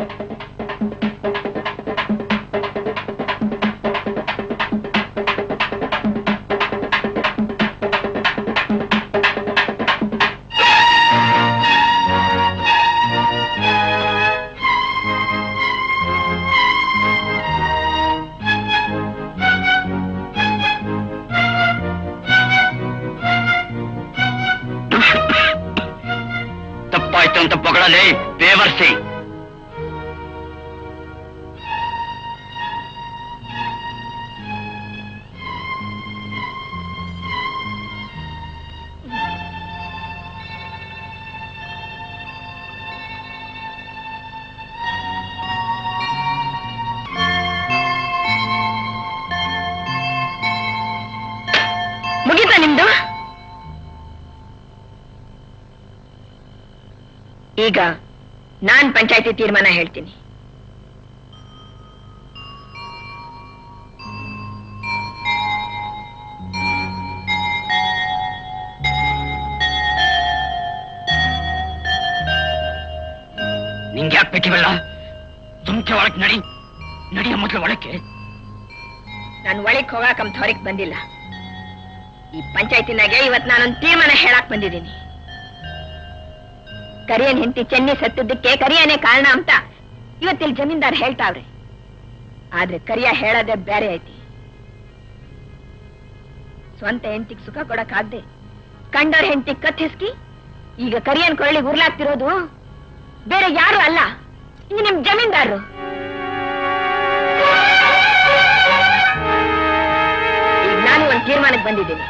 Thank you. ಈಗ ನಾನ್ ಪಂಚಾಯತಿ ತೀರ್ಮಾನ ಹೇಳ್ತೀನಿ. ನಿಂಗೆ ಯಾಕೆ ಬೇಕಿವಲ್ಲ ಸುಮ್ಕೆ ಒಳಕ್ ನಡಿ ನಡಿಯ ಮೊದಲು ಒಳಕ್ಕೆ. ನಾನು ಒಳಗ್ ಹೋಗಾಕ ಹೊರಗ್ ಬಂದಿಲ್ಲ. ಈ ಪಂಚಾಯತಿನಾಗೆ ಇವತ್ ನಾನೊಂದು ತೀರ್ಮಾನ ಹೇಳಕ್ ಬಂದಿದ್ದೀನಿ. ಕರಿಯನ್ ಹೆಂಡತಿ ಚೆನ್ನಿ ಸತ್ತದಕ್ಕೆ ಕರಿಯನೇ ಕಾರಣ ಅಂತ ಇವತ್ತಿಲ್ ಜಮೀನ್ದಾರ್ ಹೇಳ್ತಾವ್ರಿ. ಆದ್ರೆ ಕರಿಯ ಹೇಳದೆ ಬೇರೆ ಐತಿ. ಸ್ವಂತ ಹೆಂಡತಿಗ್ ಸುಖ ಕೊಡಕ್ಕಾಗ್ದೆ ಕಂಡವ್ರ ಹೆಂಡತಿ ಕತ್ತಿಸ್ಕಿ ಈಗ ಕರಿಯನ್ ಕೊರಳಿ ಉರ್ಲಾಗ್ತಿರೋದು ಬೇರೆ ಯಾರು ಅಲ್ಲ ಇನ್ನು ನಿಮ್ ಜಮೀನ್ದಾರರು. ನಾನು ಒಂದು ತೀರ್ಮಾನಕ್ಕೆ ಬಂದಿದ್ದೀನಿ.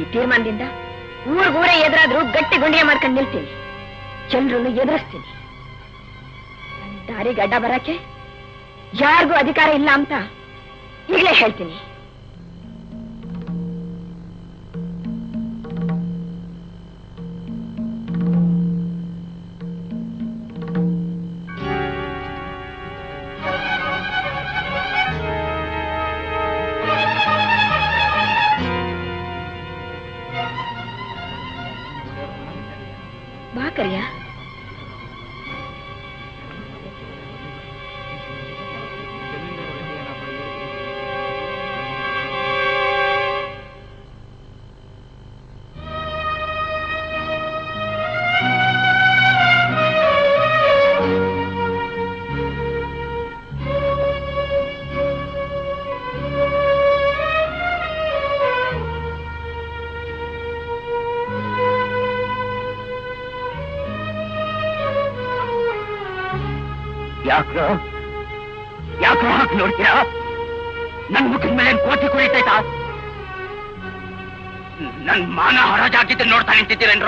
ಈ ತೀರ್ಮಾನದಿಂದ ಊರ್ಗೂರೇ ಎದುರಾದ್ರೂ ಗಟ್ಟಿ ಗುಂಡಿಯ ಮಾಡ್ಕೊಂಡು ನಿಲ್ತೀನಿ. ಜನರನ್ನು ಎದುರಿಸ್ತೀನಿ. ದಾರಿಗೆ ಅಡ್ಡ ಬರಕ್ಕೆ ಯಾರಿಗೂ ಅಧಿಕಾರ ಇಲ್ಲ ಅಂತ ಈಗಲೇ ಹೇಳ್ತೀನಿ. ನನ್